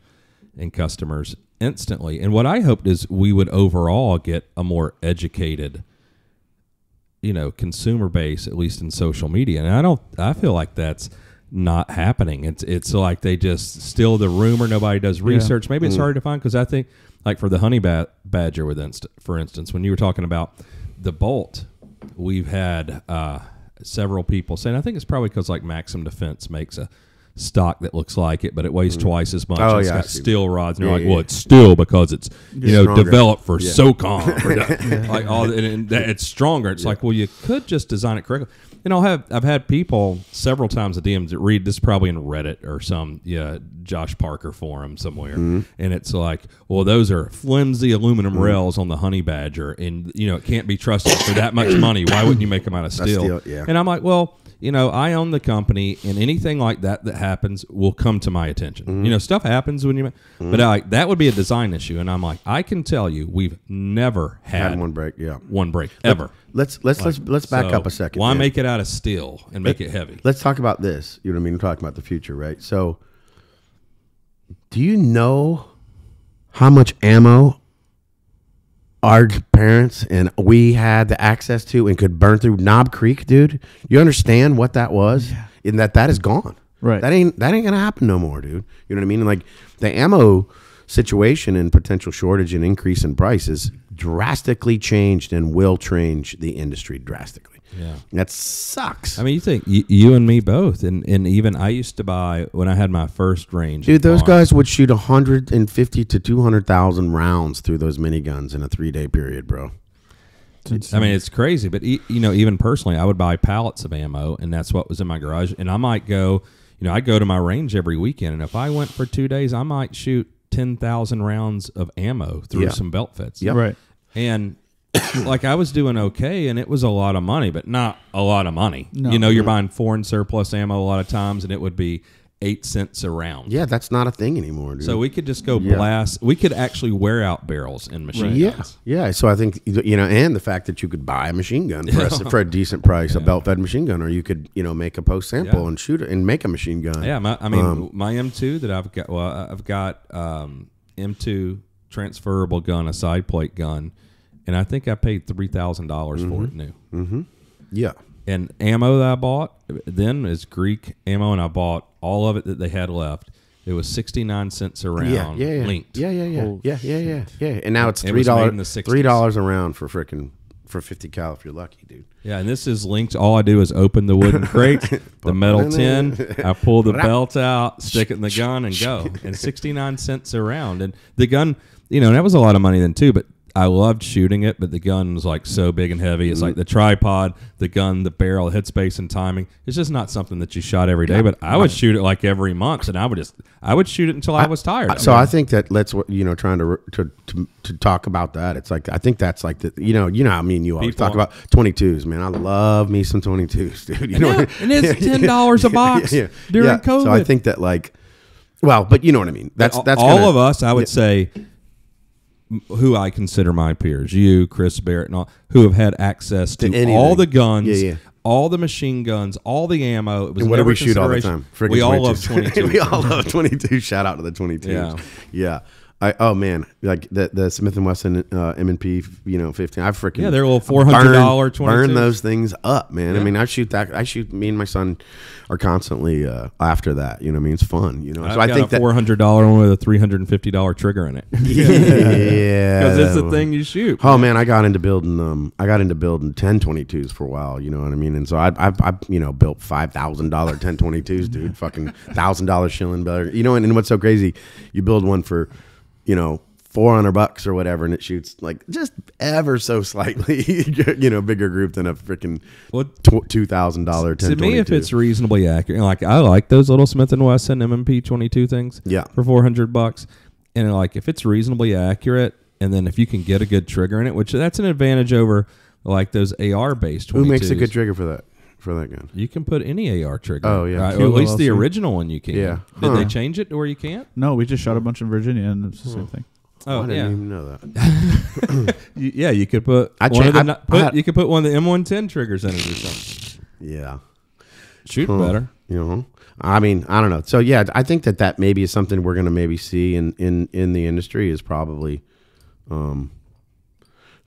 and customers instantly. And what I hoped is we would overall get a more educated, you know, consumer base, at least in social media. And I don't, I feel like that's not happening. It's it's like they just steal the rumor. Nobody does research. Maybe it's mm. hard to find because I think like for the honey ba- badger, with inst- for instance, when you were talking about the bolt, we've had uh, several people saying I think it's probably because like Maxim Defense makes a stock that looks like it, but it weighs twice as much. Oh, it's yeah, got steel rods, and you're like, yeah, well, it's steel because it's you know Stronger. developed for Yeah. SOCOM, like all, and, and that it's stronger. It's like, well, you could just design it correctly. And I'll have I've had people several times at DMs that read this probably in Reddit or some yeah Josh Parker forum somewhere, Mm-hmm. and it's like, well, those are flimsy aluminum rails on the Honey Badger, and you know it can't be trusted for that much money. Why wouldn't you make them out of steel? steel, yeah. And I'm like, well, you know, I own the company, and anything like that that happens will come to my attention. Mm-hmm. You know, stuff happens when you, but I, that would be a design issue, and I'm like, I can tell you, we've never had, Had one break. Yeah. one break ever. Let's let's let's let's back So up a second. Why man. make it out of steel and make it heavy? Let's talk about this. You know what I mean? We're talking about the future, right? So, do you know how much ammo our parents and we had the access to and could burn through Knob Creek, dude? You understand what that was? And that that is gone. Right. That ain't that ain't gonna happen no more, dude. You know what I mean? And like the ammo situation and potential shortage and increase in prices drastically changed and will change the industry drastically. Yeah. That sucks. I mean, you think you, you and me both, and, and even I used to buy when I had my first range. Dude, those on- guys would shoot 150 to 200,000 rounds through those miniguns in a three day period, bro. I mean, it's crazy, but e- you know, even personally, I would buy pallets of ammo, and that's what was in my garage. And I might go, you know, I go to my range every weekend, and if I went for two days, I might shoot ten thousand rounds of ammo through Yeah. some belt feds. Yep. right. And like I was doing okay, and it was a lot of money, but not a lot of money. No. You know, you're buying foreign surplus ammo a lot of times, and it would be eight cents a round. Yeah, that's not a thing anymore, dude. So we could just go Yeah. blast. We could actually wear out barrels in machine yeah, guns. yeah. yeah. So I think you know, and the fact that you could buy a machine gun for, a, for a decent price, a belt-fed machine gun, or you could you know make a post sample Yeah. and shoot it and make a machine gun. Yeah, my, I mean, Um, my M2 that I've got. Well, I've got um, M2 transferable gun, a side plate gun, and I think I paid three thousand dollars for it Mm-hmm. new. yeah. And ammo that I bought then is Greek ammo, and I bought all of it that they had left. It was sixty nine cents a round, Yeah, yeah, yeah, linked. yeah, yeah, yeah, yeah, yeah, yeah, yeah. And now it's three dollars. in the 60s. three dollars a round for freaking for fifty cal if you're lucky, dude. Yeah, and this is linked. All I do is open the wooden crate, the metal tin. I pull the belt out, stick it in the gun, and go. And sixty nine cents a round. And the gun, you know, and that was a lot of money then too. But I loved shooting it. But the gun was like so big and heavy. It's like the tripod, the gun, the barrel, headspace, and timing. It's just not something that you shot every day. But I would shoot it like every month, and I would just, I would shoot it until I was tired. of So. I think that let's you know trying to to to, to talk about that. It's like I think that's like the you know you know how me and you always talk about twenty twos, man. I love me some twenty twos, dude. You know, Yeah, and it's $10 a box during COVID. So I think that like, well, but you know what I mean. That's that's all gonna- of us. I would say who I consider my peers, you, Chris Barrett, and all who have had access to, To all the guns, Yeah, yeah. all the machine guns, all the ammo. It was And what do we shoot all the time? We all love twenty two. we all love twenty two. Shout out to the twenty twos. Yeah. yeah. I, oh man, like the the Smith and Wesson uh, M and P, you know, fifteen. I freaking Yeah, they're a little $400 burn- 22s. Burn those things up, man. I mean, I shoot that. I shoot. Me and my son are constantly uh, after that. You know, what I mean, it's fun. You know, I've so I think a that four hundred dollar one with a three hundred and fifty dollar trigger in it yeah, because it's the thing you shoot. Oh man, I got into building um I got into building 1022s for a while, you know what I mean? And so I I, I you know built five thousand dollar 1022s, dude. Fucking thousand dollar shilling better. You know, and, and what's so crazy, you build one for, you know, four hundred bucks or whatever, and it shoots like just ever so slightly, you know, bigger group than a freaking Well, two thousand dollar to me, if it's reasonably accurate, like I like those little Smith and Wesson MMP twenty two things, Yeah. for four hundred bucks, and like if it's reasonably accurate, and then if you can get a good trigger in it, which that's an advantage over like those AR based. who makes a good trigger for that for that gun? You can put any AR trigger. Oh, yeah. right? or at least the original one you can. Yeah. Did they change it to where you can't? No, we just shot a bunch in Virginia, and it's the same thing. Oh I didn't yeah, even know that. You- yeah. You could put I one cha- of the I- ni- I put, had- you could put one of the M110 triggers in it or something. Yeah. Shoot Huh. better. You know, I mean, I don't know. So yeah, I think that that maybe is something we're going to maybe see in in in the industry is probably, um,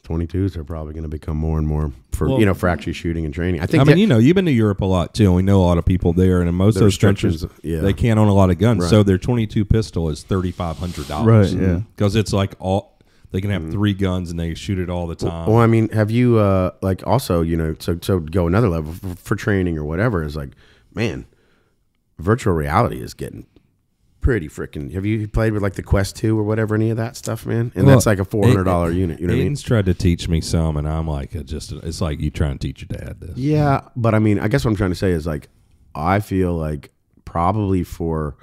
22s are probably going to become more and more for Well- you know for actually shooting and training. I think I mean, you know, you've been to Europe a lot too, and we know a lot of people there. And in most of those countries, yeah. they can't own a lot of guns, Right. so their 22 pistol is thirty five hundred dollars. Right, yeah. because it's like all they can have Mm-hmm. three guns and they shoot it all the time. well, I mean, have you uh like also you know so so go another level for, for training or whatever is like, man, virtual reality is getting pretty freaking. Have you played with like the Quest Two or whatever any of that stuff, man? And Well, that's like a four hundred dollar unit. You know what I mean? Aiden's tried to teach me some, and I'm like, it just it's like you trying to teach your dad this. Yeah, but I mean, I guess what I'm trying to say is like, I feel like probably for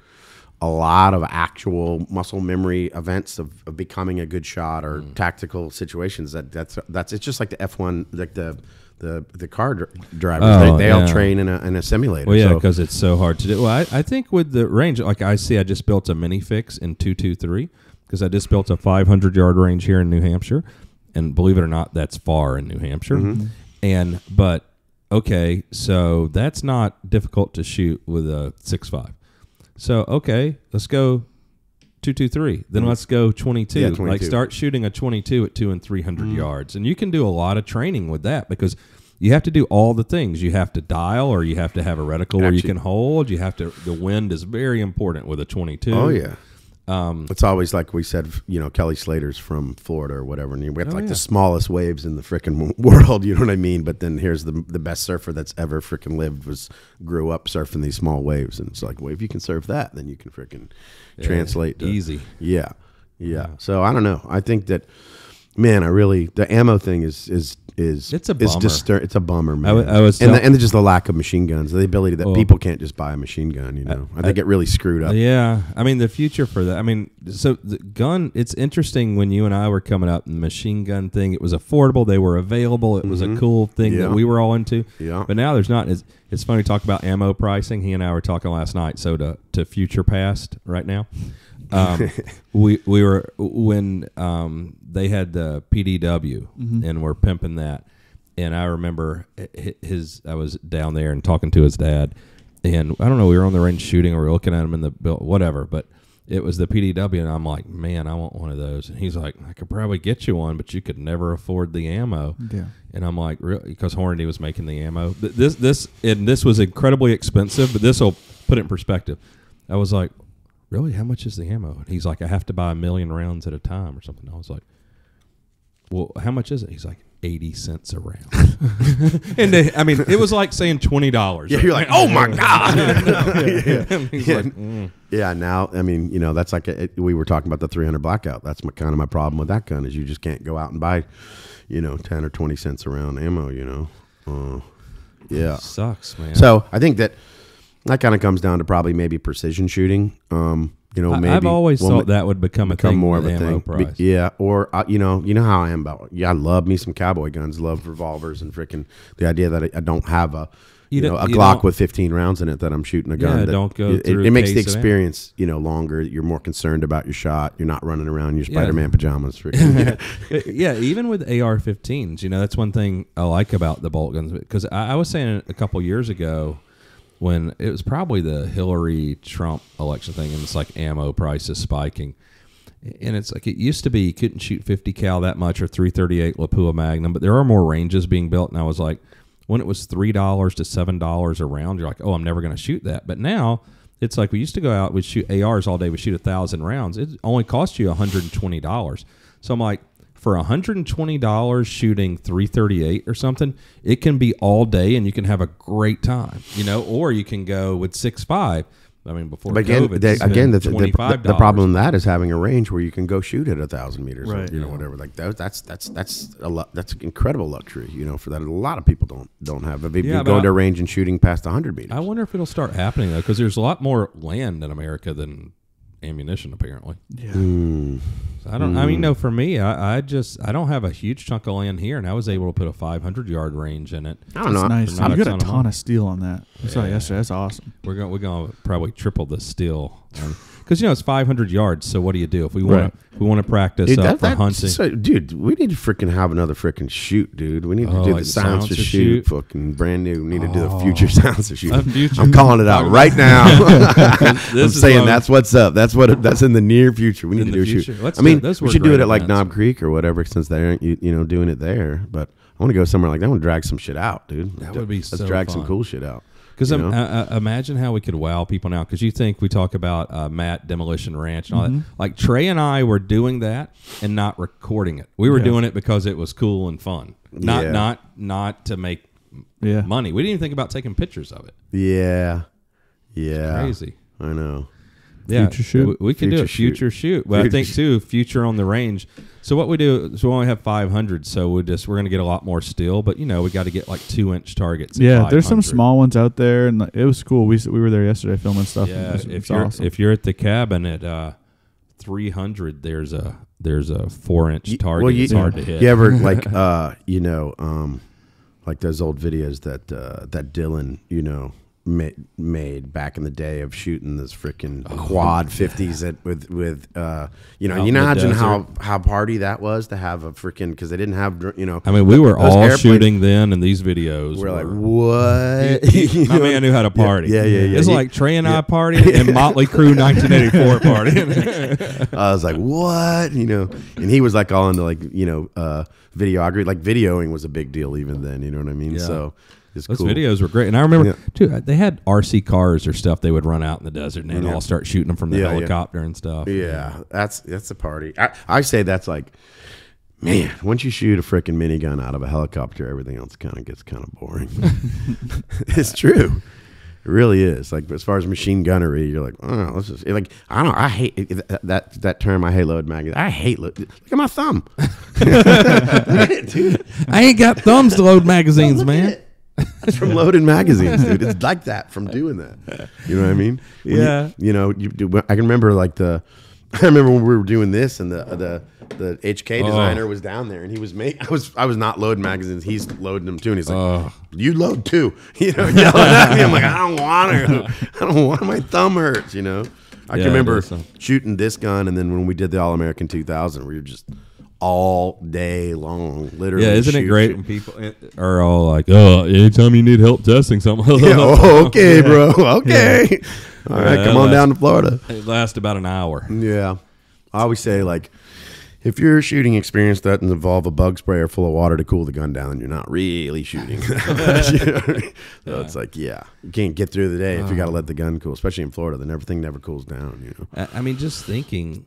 a lot of actual muscle memory events of, of becoming a good shot or mm. tactical situations that that's that's it's just like the F1 like the the the car dr- drivers Oh, they, they all train in a, in a simulator. Well, yeah, so- because it's so hard to do. Well, I, I think with the range, like I see, I just built a mini fix in two two three because I just built a 500 yard range here in New Hampshire, and believe it or not, that's far in New Hampshire. Mm-hmm. And but okay, so that's not difficult to shoot with a six five. So okay, let's go two two three. Then let's go twenty two. Mm-hmm. Yeah, Like start shooting a twenty two at two and three yards, and you can do a lot of training with that because. You have to do all the things. You have to dial, or you have to have a reticle where you can hold. You have to. The wind is very important with a twenty-two. oh yeah. Um, It's always like we said, you know, Kelly Slater's from Florida or whatever, and we have Oh, like yeah. the smallest waves in the freaking world. You know what I mean? But then here's the the best surfer that's ever freaking lived was grew up surfing these small waves, and it's like, well, if you can surf that, then you can freaking translate to, easy. Yeah, yeah. So I don't know. I think that, man, I really the ammo thing is is is It's a is bummer. distur- it's a bummer, man. I I was and tell- the, and just the lack of machine guns, the ability that Well- people can't just buy a machine gun. You know, I, think it really screwed up. Yeah, I mean the future for that. I mean, so the gun. It's interesting when you and I were coming up, the machine gun thing. It was affordable. They were available. It was a cool thing Mm-hmm. Yeah. that we were all into. Yeah. But now there's not. It's, it's funny to talk about ammo pricing. He and I were talking last night. So to to future past right now. Um, we we were when um, they had the PDW and we're pimping that, and I remember his. I was down there and talking to his dad, and I don't know. We were on the range shooting, or we were looking at him in the bill, whatever. But it was the PDW, and I'm like, man, I want one of those. And he's like, I could probably get you one, but you could never afford the ammo. Yeah. And I'm like, really? Because Hornady was making the ammo. This, this, and this was incredibly expensive, but this will put it in perspective. I was like, really? How much is the ammo? And he's like, I have to buy a million rounds at a time or something. I was like, well, how much is it? He's like, 80 cents a round. and they, I mean, it was like saying $20. Yeah, you're like, oh my god. And he's Yeah. like, mm. Yeah, now I mean, you know, that's like a, it, we were talking about the 300 blackout. That's my, kind of my problem with that gun is you just can't go out and buy, you know, 10 or 20 cents around ammo. You know, uh, yeah. sucks, man. So I think that that kind of comes down to probably maybe precision shooting. Um, you know, maybe I, maybe have always well, thought that would become a become thing more of a thing. Yeah, or uh, you know, you know how I am about. Yeah, I love me some cowboy guns. Love revolvers and freaking the idea that I, I don't have a. You, You know, a Glock with 15 rounds in it that I'm shooting a gun. Yeah, that- don't go it, through it, makes the experience, you know, longer. You're more concerned about your shot. You're not running around in your Spider-Man pajamas. Freaking, yeah. yeah, even with AR-15s, you know that's one thing I like about the bolt guns because I, I was saying a couple years ago when it was probably the Hillary Trump election thing, and it's like ammo prices spiking, and it's like it used to be you couldn't shoot 50 cal that much or 338 Lapua Magnum, but there are more ranges being built, and I was like, when it was three dollars to seven dollars a round, you're like, oh, I'm never going to shoot that, but now. It's like we used to go out, we'd shoot ARs all day, we shoot a thousand rounds. It only cost you $120. So I'm like, for $120 shooting 338 or something, it can be all day and you can have a great time, you know, or you can go with 6.5. I mean, before But again, COVID, they, again, the, the, the, problem with that is having a range where you can go shoot at a thousand meters, or, you know, whatever. Like that, that's that's that's a lot. That's incredible luxury, you know, for that. A lot of people don't don't have. If Yeah, you go I- into a range and shooting past hundred meters, I wonder if it'll start happening though, because there's a lot more land in America than ammunition apparently. Yeah. Mm. So I don't. I mean, mm. no. For me, I, I just I don't have a huge chunk of land here, and I was able to put a 500 yard range in it. I don't know. That's nice. For not You got a of ton money. of steel on that. I saw yesterday. That's awesome. We're gonna we're going to probably triple the steel, because you know it's 500 yards. So what do you do if we want Right. if we want to practice Dude, that, for hunting? so- dude, we need to freaking have another freaking shoot, dude. We need to Oh, do like the sounds to silencer shoot, shoot? fucking brand new. We need to do the Oh. future sounds to shoot. Future- I'm calling it out right now. I'm saying what- that's what's up. That's what. That's in the near future. We need to do a shoot. Let's I mean. Those we should do it at like. Knob Creek or whatever, since they aren't you, you know doing it there. But I want to go somewhere like that. I want to drag some shit out, dude. That would be Let's so drag some cool shit out. Because um, uh, uh, imagine how we could wow people now. Because you think we talk about uh, Matt Demolition Ranch and all Mm-hmm. that. Like Trey and I were doing that and not recording it. We were Yeah. doing it because it was cool and fun. Not Yeah. not not to make Yeah. money. We didn't even think about taking pictures of it. Yeah, Yeah, Crazy. I know. Yeah, Future shoot. We, we can do Future it. Future shoot. But I think too, future on the range. So what we do, so we only have 500. So we just we're gonna get a lot more steel. But you know, we got to get like two inch targets. Yeah, there's some small ones out there, and like, it was cool. We we were there yesterday filming stuff. Yeah, It was- if it's you're awesome. if you're at the cabin at uh, 300, there's a there's a four inch target. well, you- it's hard to hit. You ever like uh, you know, um, like those old videos that uh, that Dylan, you know, ma- made back in the day of shooting this freaking quad fifties at with with uh, you know, Out you imagine how how party that was to have a freaking because they didn't have you know. I mean, we were all shooting then, and these videos We're like, what? You My know? man knew how to party. Yeah, yeah, yeah. It's He- like Trey and I party and Motley Crue 1984 party. I was like, what? You know, and he was like all into like, you know, uh, videography. Like videoing was a big deal even then. You know what I mean? Yeah. So it's Those cool. videos were great, and I remember Yeah. too. Uh, they had RC cars or stuff. They would run out in the desert, and they'd Yeah. all start shooting them from the Yeah, helicopter and stuff. Yeah, that's that's a party. I, I say that's like, man, once you shoot a freaking minigun out of a helicopter, everything else kind of gets kind of boring. it's true. It really is. Like as far as machine gunnery, you're like, oh, let's just like I don't. I hate that that, that term. I hate load magazine. I hate load. Look at my thumb. I ain't got thumbs to load magazines, Look man. From loaded magazines, dude. It's like that from doing that. You know what I mean? When you- Yeah. You, know, you do. I can remember like the. I remember when we were doing this, and the the the HK Oh. designer was down there, and he was make. I was I was not loading magazines. He's loading them too, and he's like, Oh. "You load too," you know, yelling at me. I'm like, I don't want to. I don't want. My thumb hurts. You know. I Yeah, can remember shooting this gun, and then when we did the All American 2000, we were just all day long, literally. Yeah, isn't it great shoot. when people eh, are all like, "Oh, anytime you need help testing something." Yeah, oh, okay, bro. Okay. All right, Yeah, come on that's- down to Florida. It lasts about an hour. Yeah. I always say, like, if your shooting experience doesn't involve a bug sprayer full of water to cool the gun down, you're not really shooting. You know I mean? So it's like, yeah, you can't get through the day if you got to uh-huh. let the gun cool, especially in Florida. Then everything never cools down, you know? I mean, just thinking,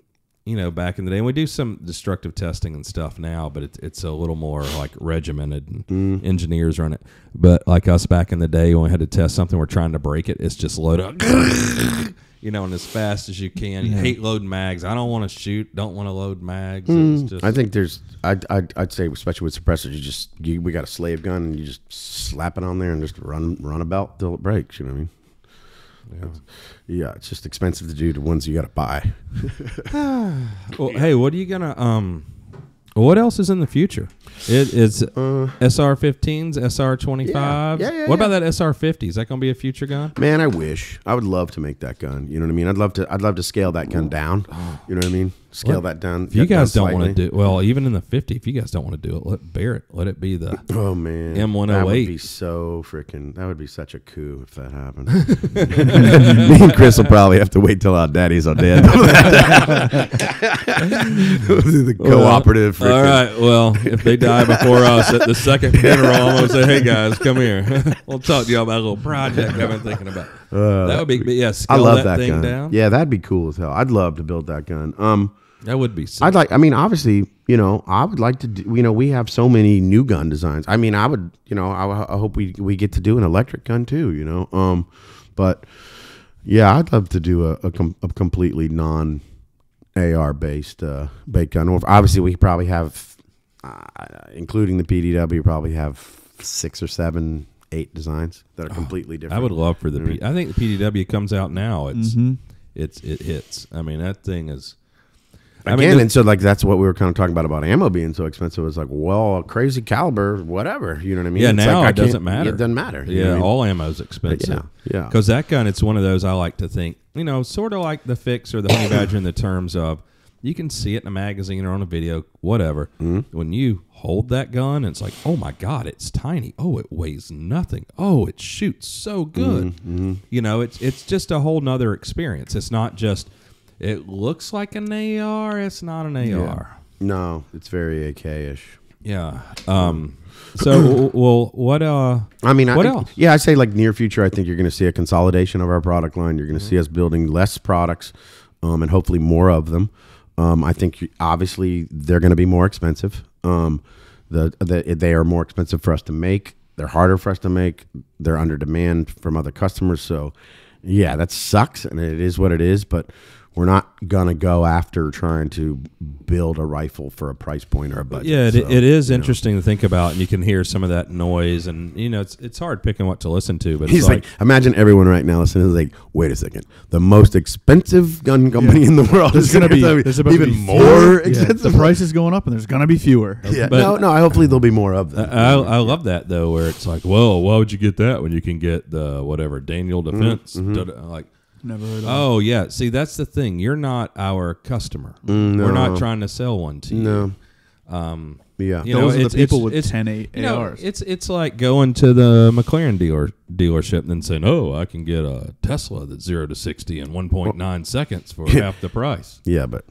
you know, back in the day, and we do some destructive testing and stuff now, but it's it's a little more like regimented, and Mm. engineers run it. But like us back in the day, when we had to test something, we're trying to break it. It's just load up, you know, and as fast as you can. You hate loading mags. I don't want to shoot. Don't want to load mags. It's just, Mm. I think there's, I'd, I'd, I'd say, especially with suppressors, you just, you, we got a slave gun and you just slap it on there and just run, run about till it breaks. You know what I mean? Yeah, it's just expensive to do the ones you got to buy. well, hey, what are you gonna um? What else is in the future? It, it's SR15s, SR25s. Uh, Yeah, yeah, what about that SR50? Is that going to be a future gun? Man, I wish I would love to make that gun. You know what I mean? I'd love to. I'd love to scale that gun down. You know what I mean? Scale What? that down. If you guys don't want to do well, even in the 50, if you guys don't want to do it, let Barrett. Let it be the. Oh man, M108. That would oh be so freaking. That would be such a coup if that happened. Me and Chris will probably have to wait till our daddies are dead. the cooperative. All freaking- right. Well, if they die before us at the second funeral, I'm going to say, hey guys, come here. we'll talk to y'all about a little project I've been thinking about. That would be, yeah, I love that, that, thing gun. down. Yeah, that'd be cool as hell. I'd love to build that gun. Um, That would be sick. I'd like. I mean, obviously, you know, I would like to. Do, you know, we have so many new gun designs. I mean, I would. You know, I, I hope we we get to do an electric gun too. You know, um, but yeah, I'd love to do a a, com- a completely non AR based uh, bait gun. Or obviously, we probably have, uh, including the PDW, probably have six or seven, eight designs that are completely different. I would love for the. P- I think the PDW comes out now. It's Mm-hmm. it's it hits. I mean, that thing is. I Again, mean, and so like that's what we were kind of talking about about ammo being so expensive. It's like, well, a crazy caliber, whatever. You know what I mean? Yeah, It's now like, I it doesn't matter. It doesn't matter. you yeah, what I mean? all ammo's expensive. yeah, yeah. Because that gun, it's one of those I like to think, you know, sort of like the fix or the honey badger in the terms of you can see it in a magazine or on a video, whatever. Mm-hmm. When you hold that gun, it's like, oh my god, it's tiny. Oh, it weighs nothing. Oh, it shoots so good. Mm-hmm. You know, it's it's just a whole nother experience. It's not just. It looks like an AR. It's not an AR. No, it's very AK ish. Yeah. Um. So, well, what? Uh. I mean, What I, else? Yeah, I say like near future. I think you're going to see a consolidation of our product line. You're going to Mm-hmm. see us building less products, um, and hopefully more of them. Um, I think obviously they're going to be more expensive. Um, the, the they are more expensive for us to make. They're harder for us to make. They're under demand from other customers. So, yeah, that sucks, and it is what it is. But we're not gonna go after trying to build a rifle for a price point or a budget. Yeah, it, So, it is you know. interesting to think about, and you can hear some of that noise, and you know, it's it's hard picking what to listen to. But He's it's like, imagine everyone right now listening is like, wait a second, the most expensive gun company in the world is going to be There's about to even be more fewer. Yeah, expensive. the price is going up, and there's gonna be fewer. Yeah, But- no, no. I hopefully there'll be more of I, them. I, I love that though, where it's like, well, why would you get that when you can get the whatever Daniel Mm-hmm, Defense? da-da, Like, Never heard of. oh yeah, see, that's the thing. You're not our customer. Mm, We're not trying to sell one to you. no, Um, yeah, you Those know, are the people it's- with it's- 10 A- you know, ARs. it's it's like going to the McLaren dealer dealership and then saying, "Oh, I can get a Tesla that's zero to sixty in one point nine seconds for half the price." yeah, but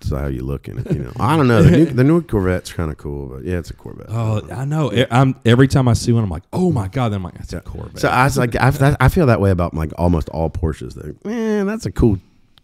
it's how you look in it. You know, I don't know. The new, the new Corvette's kind of cool, but yeah, it's a Corvette. Oh, I know. I'm every time I see one, I'm like, "Oh my god!" Then I'm like, "That's a Corvette." So I was like, I, I feel that way about like almost all Porsches. Like, man, that's a cool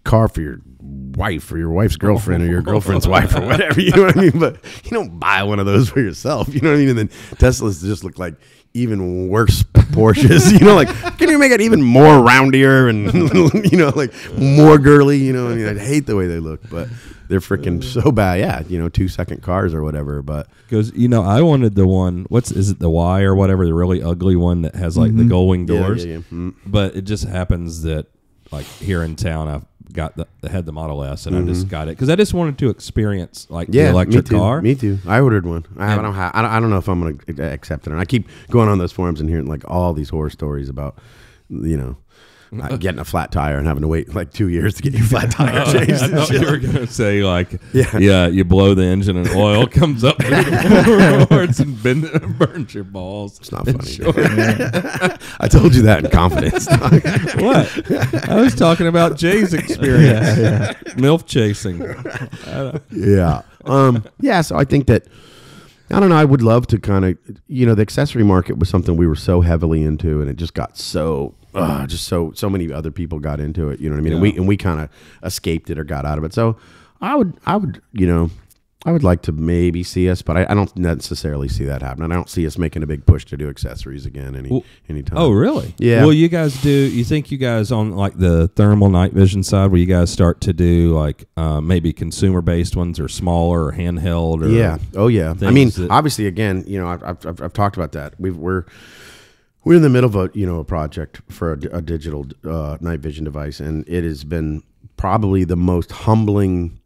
car for your wife or your wife's girlfriend or your girlfriend's wife or whatever. You know what I mean? But you don't buy one of those for yourself. You know what I mean? And then Teslas just look like even worse Porsches. You know, like can you make it even more roundier and you know, like more girly? You know, I mean, I hate the way they look, but they're freaking so bad. Yeah, you know, two second cars or whatever. But Because you know, I wanted the one. What's is it? The Y or whatever, the really ugly one that has like the gold wing yeah, doors. yeah, yeah. Mm. But it just happens that like here in town, I've got the I had the Model S, and I just got it because I just wanted to experience like Mm-hmm. Yeah, the electric me too. car. Me too. I ordered one. I, And- don't have. I don't, I don't know if I'm going to accept it. And I keep going on those forums and hearing like all these horror stories about, you know, uh, getting a flat tire and having to wait like two years to get your flat tire changed. I thought you were gonna say like, Yeah. yeah, you blow the engine and oil comes up through the boards and bend, burns your balls. It's not funny. I told you that in confidence. what? I was talking about Jay's experience, milf chasing. yeah. Um, yeah. So I think that I don't know. I would love to kind of, you know, the accessory market was something we were so heavily into, and it just got so, uh, just so so many other people got into it. You know what I mean? And we and we kind of escaped it or got out of it. So I would, I would, you know. I would like to maybe see us, but I, I don't necessarily see that happening. I don't see us making a big push to do accessories again any Well, anytime. Oh, really? Yeah. Will you guys do? You think you guys on like the thermal night vision side, where you guys start to do like uh, maybe consumer based ones or smaller or handheld? Or, Yeah. Oh, yeah. I mean, that- obviously, again, you know, I've, I've, I've, I've talked about that. We've, we're we're in the middle of a you know a project for a digital uh, night vision device, and it has been probably the most humbling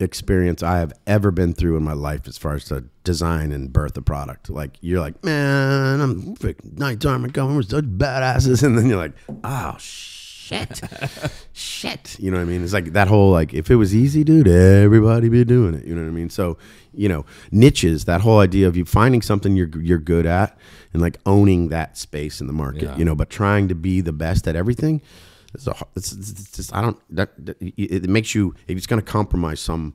experience I have ever been through in my life as far as the design and birth a product. Like you're like, man, I'm freaking nighttime and coming, we're such badasses, and then you're like, oh shit, shit. You know what I mean? It's like that whole like, if it was easy, dude, everybody be doing it. You know what I mean? So you know, niches. That whole idea of you finding something you're you're good at and like owning that space in the market. Yeah. You know, but trying to be the best at everything. It's, a, it's, it's just I don't that, that it makes you it's going to compromise some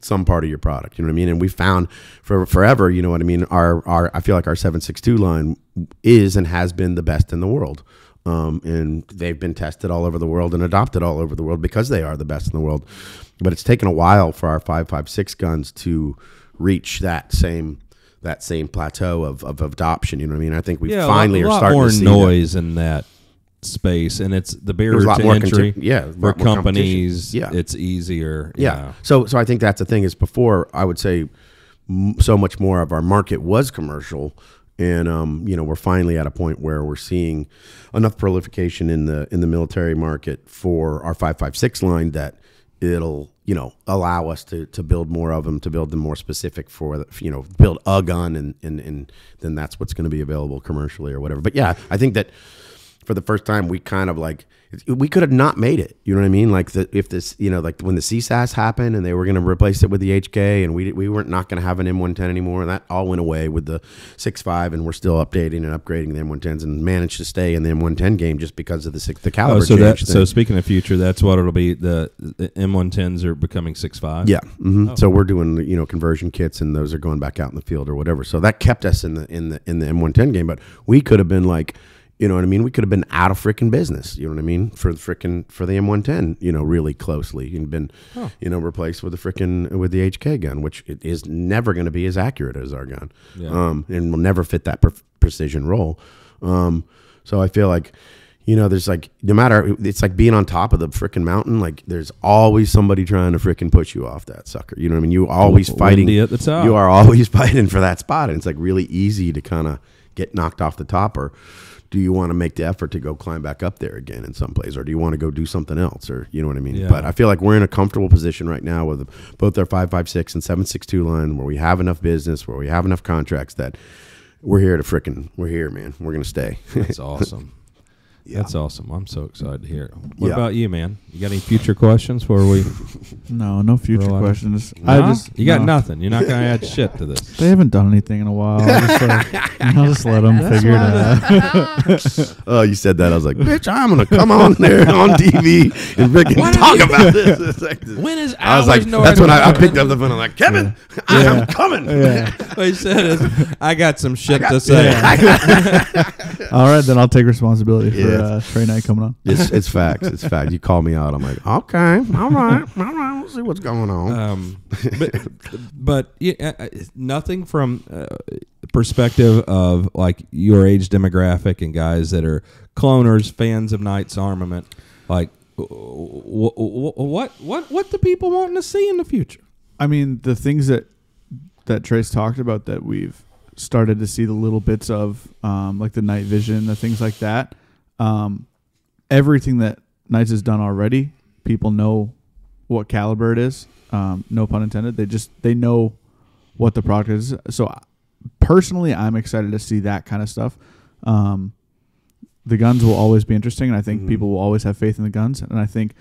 some part of your product. You know what I mean? And we found for forever, you know what I mean. Our our I feel like our seven six two line is and has been the best in the world. Um, and they've been tested all over the world and adopted all over the world because they are the best in the world. But it's taken a while for our five five six guns to reach that same that same plateau of, of adoption. You know what I mean? I think we yeah, finally a are lot starting more to see that. noise in that space, and it's the barrier to entry. conti- yeah, for companies. Yeah. it's easier. Yeah. So so I think that's the thing is before I would say m- so much more of our market was commercial and um, you know we're finally at a point where we're seeing enough proliferation in the in the military market for our 556 line that it'll you know allow us to to build more of them to build them more specific for the, you know build a gun and and and then that's what's going to be available commercially or whatever but yeah I think that for the first time we kind of like we could have not made it you know what i mean like the, if this you know like when the CSASS happened and they were going to replace it with the hk and we, we weren't not going to have an m110 anymore and that all went away with the 6.5 and we're still updating and upgrading the m110s and managed to stay in the m110 game just because of the six the caliber Oh, so that so speaking of future, that's what it'll be. The, the M110s are becoming six five. Yeah. hmm Oh. So we're doing you know conversion kits, and those are going back out in the field or whatever. So that kept us in the in the in the M110 game. But we could have been like, you know what I mean? We could have been out of freaking business. You know what I mean? For the freaking for the M110, you know, really closely, and been you know replaced with the freaking with the HK gun, which it is never going to be as accurate as our gun, Yeah. um, and will never fit that pre- precision role. Um, so I feel like you know, there's like no matter it's like being on top of the freaking mountain. Like there's always somebody trying to freaking push you off that sucker. You know what I mean? You always fighting at the top. You are always fighting for that spot, and it's like really easy to kind of get knocked off the top. Or do you want to make the effort to go climb back up there again in some place, or do you want to go do something else, or you know what I mean? Yeah. But I feel like we're in a comfortable position right now with both our five five six and seven six two line, where we have enough business, where we have enough contracts that. We're here to frickin' we're here, man. We're gonna stay. That's awesome. Yeah. That's awesome. I'm so excited to hear it. What Yeah. about you, man? You got any future questions for we? No, no future Roll out. questions. I just you got no. nothing. You're not going to add shit to this. They haven't done anything in a while. I'll just, let- I'll just let them figure it out. Oh, you said that. I was like, bitch, I'm gonna come on there on TV and freaking talk about this. It's like this. When is I was like, that's when I, I picked up the phone. I'm like, Kevin, I am coming. yeah. What he said is, I got some shit got- to say. All right, then I'll take responsibility for Yeah. Uh, Trey Knight coming on. It's, it's facts. It's fact. You call me out. I'm like, okay, all right, all right. We'll see what's going on. Um, but but yeah, uh, uh, nothing from uh, perspective of like your age demographic and guys that are cloners, fans of Knights Armament. Like, what what what what the people wanting to see in the future? I mean, the things that that Trace talked about that we've started to see the little bits of, um, like the night vision, the things like that. Um, everything that Knights has done already, people know what caliber it is. Um, no pun intended. They just they know what the product is. So personally, I'm excited to see that kind of stuff. Um, the guns will always be interesting, and I think Mhm. people will always have faith in the guns. And I think,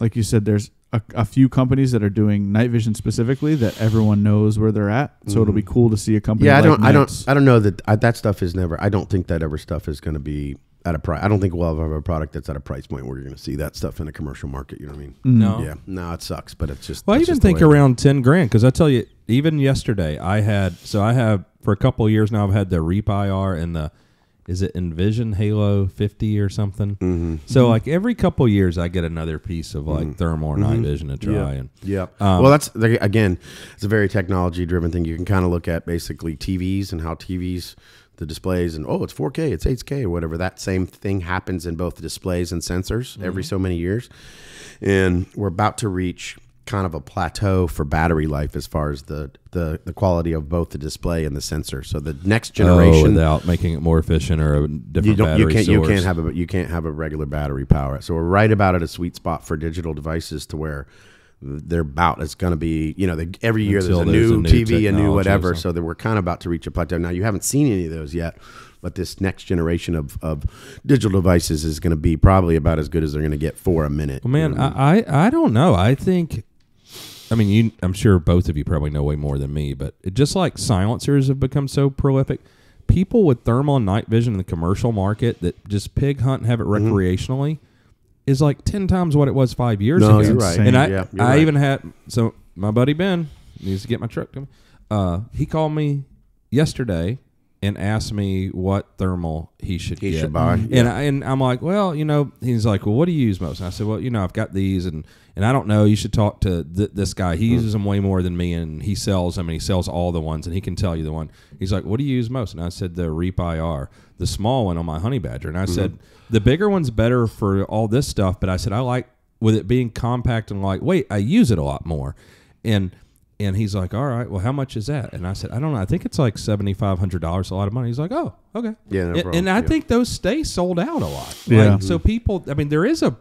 like you said, there's a, a few companies that are doing night vision specifically that everyone knows where they're at. So it'll be Mhm. cool to see a company. yeah, I like don't, I don't, I don't know that I, that stuff is never. I don't think that ever stuff is going to be at a price. I don't think we'll ever have a product that's at a price point where you're going to see that stuff in a commercial market. You know what I mean? Mm. No. Yeah, no, it sucks, but it's just. Well, I it's even think way it is. around ten grand because I tell you, even yesterday I had so I have for a couple of years now I've had the REAP-IR and the is it N-Vision Halo 50 or something. Mhm. So like every couple of years I get another piece of like Mhm. thermal or night Mhm. vision to try Yeah. and Yeah. Um, well, that's again, it's a very technology driven thing. You can kind of look at basically TVs and how TVs, the displays, and oh, it's 4K, it's 8K, or whatever. That same thing happens in both the displays and sensors Mm-hmm. every so many years. And we're about to reach kind of a plateau for battery life as far as the, the, the quality of both the display and the sensor. So the next oh, generation. without making it more efficient or a different you don't you can't you can't have a you can't have a regular battery power. So we're right about at a sweet spot for digital devices to where they're about it's going to be you know they, every year Until there's a there's new, a new TV a new whatever. So that we're kind of about to reach a plateau. Now you haven't seen any of those yet, but this next generation of, of digital devices is going to be probably about as good as they're going to get for a minute. Well, man, You know I mean? I, I don't know. I think, I mean, you. I'm sure both of you probably know way more than me, but it, just like silencers have become so prolific, people with thermal night vision in the commercial market that just pig hunt and have it Mm-hmm. Is like ten times what it was five years No, ago. you're right. And I Yeah, I right. even had so my buddy Ben needs to get my truck to me. Uh, he called me yesterday and asked me what thermal he should He get. should buy, And yeah. I, and I'm like, well, you know, he's like, well, what do you use most? And I said, well, you know, I've got these, and and I don't know. You should talk to th- this guy. He hmm. uses them way more than me, and he sells them, and he sells all the ones, and he can tell you the one. He's like, what do you use most? And I said, the REAP-IR, the small one on my Honey Badger. And I hmm. said, the bigger one's better for all this stuff, but I said I like with it being compact and lightweight. I use it a lot more, and. And he's like, "All right, well, how much is that?" And I said, "I don't know. I think it's like seventy five hundred dollars. A lot of money." He's like, "Oh, okay." Yeah, no and, problem. and I Yeah. think those stay sold out a lot. Yeah. Like, so people, I mean, there is a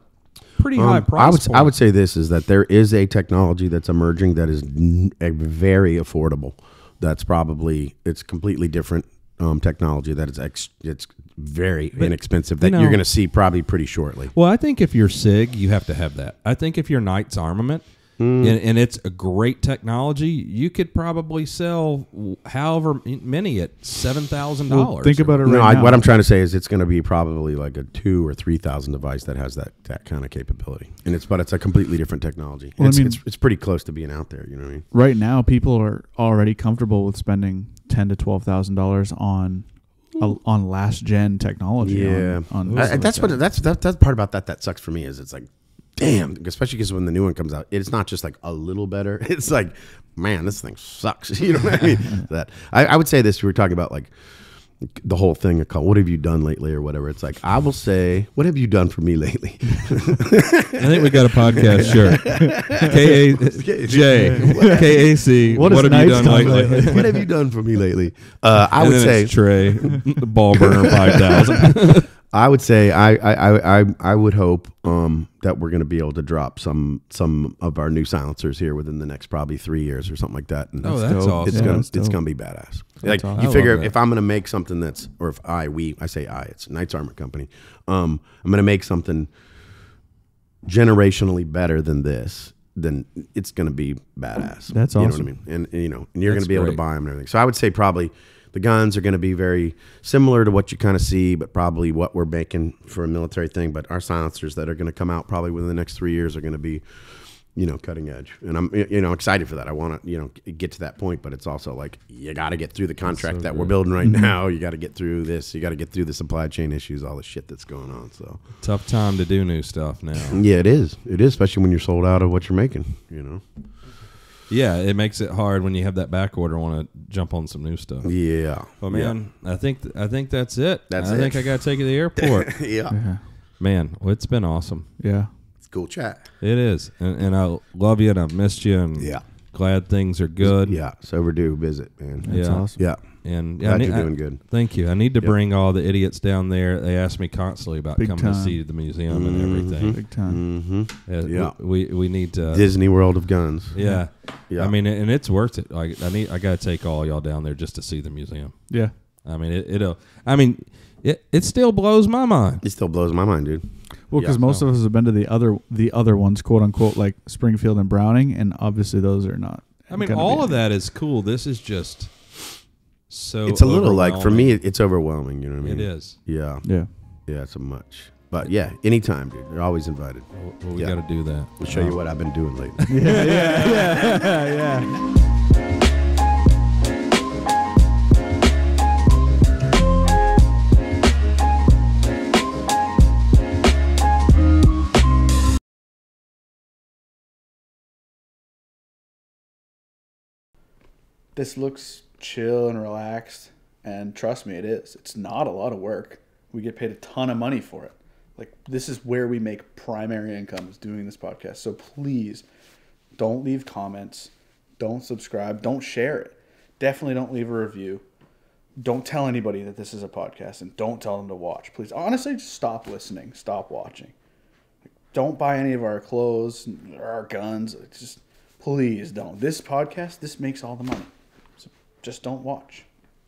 pretty Um, high price. I would point. I would say this is that there is a technology that's emerging that is n- a very affordable. That's probably it's completely different um, technology that is ex, it's very inexpensive that you you are going to see probably pretty shortly. Well, I think if you're SIG, you have to have that. I think if you're Knight's Armament, Mm. and, and it's a great technology, you could probably sell however many at seven thousand Well, dollars. think about it No, right I, what I'm trying to say is it's going to be probably like a two or three thousand device that has that that kind of capability, and it's but it's a completely different technology. Well, I it's, mean- it's it's pretty close to being out there. You know what I mean? right now, people are already comfortable with spending ten to twelve thousand dollars on a, on last gen technology. Yeah, on, on I- I- that's what that's that that's part about that that sucks for me is it's like, damn, especially because when the new one comes out, it's not just like a little better. It's like, man, this thing sucks. You know what I mean? that I, I would say this. We were talking about like the whole thing called "What have you done lately?" or whatever. It's like I will say, "What have you done for me lately?" I think we got a podcast shirt. K A J K A C. What What have you done done lately? lately? what have you done for me lately? Uh, I And would say Trey, the ball burner five thousand. I would say I I, I, I, would hope um, that we're going to be able to drop some some of our new silencers here within the next probably three years or something like that. And Oh, that's dope. awesome. it's Yeah, gonna that's it's dope. gonna be badass. like awesome. you figure if I'm gonna make something that's or if I we I say I it's Knights Armor Company. Um, I'm gonna make something generationally better than this. Then it's gonna be badass. That's you awesome. know what I mean? And, and, you know, and you're That's gonna be able to buy them and everything. So I would say probably the guns are going to be very similar to what you kind of see, but probably what we're making for a military thing. But our silencers that are going to come out probably within the next three years are going to be, you know, cutting edge. And I'm, you know, excited for that. I want to, you know, get to that point, but it's also like you got to get through the contract so that we're building right now. You got to get through this. You got to get through the supply chain issues, all the shit that's going on. So Tough time to do new stuff now. yeah, it is. It is, especially when you're sold out of what you're making. You know. Yeah, it makes it hard when you have that back order. Want to jump on some new stuff. Yeah. Well, man, I think I think that's it. That's I it. think I got to take you to the airport. Yeah. yeah. Yeah. man, well, it's been awesome. Yeah. It's cool chat. It is, and, and I love you, and I missed you, and Yeah. glad things are good. Yeah. It's overdue visit, man. That's Yeah. awesome. Yeah. And yeah, I Glad need- you're I- doing good. Thank you. I need to Yep. bring all the idiots down there. They ask me constantly about Big coming to see the museum Mhm. and everything. Big time. Mm-hmm. Uh, Yeah. we we need to. Disney World of Guns. yeah. Yeah. I mean, and it's worth it. Like I need, I got to take all y'all down there just to see the museum. Yeah. I mean, it, it'll. I mean, it it still blows my mind. it still blows my mind, dude. Well, because Yeah. most of us have been to the other the other ones, quote unquote, like Springfield and Browning, and obviously those are not. I mean, all be- of that is cool. This is just so. It's a little like for me, it's overwhelming. You know what I mean? is. Yeah. Yeah. Yeah. It's a much. But yeah, anytime, dude. You're always invited. Well, well, we Yeah. got to do that. We'll show you uh-huh. what I've been doing lately. Yeah. Yeah. Yeah. yeah. this looks chill and relaxed and trust me it is. It's not a lot of work. We get paid a ton of money for it. Like this is where we make primary income is doing this podcast. So please don't leave comments. Don't subscribe. Don't share it. Definitely don't leave a review. Don't tell anybody that this is a podcast and don't tell them to watch. Please honestly just stop listening. Stop watching. Don't buy any of our clothes or our guns. Just please don't. This podcast this makes all the money just don't watch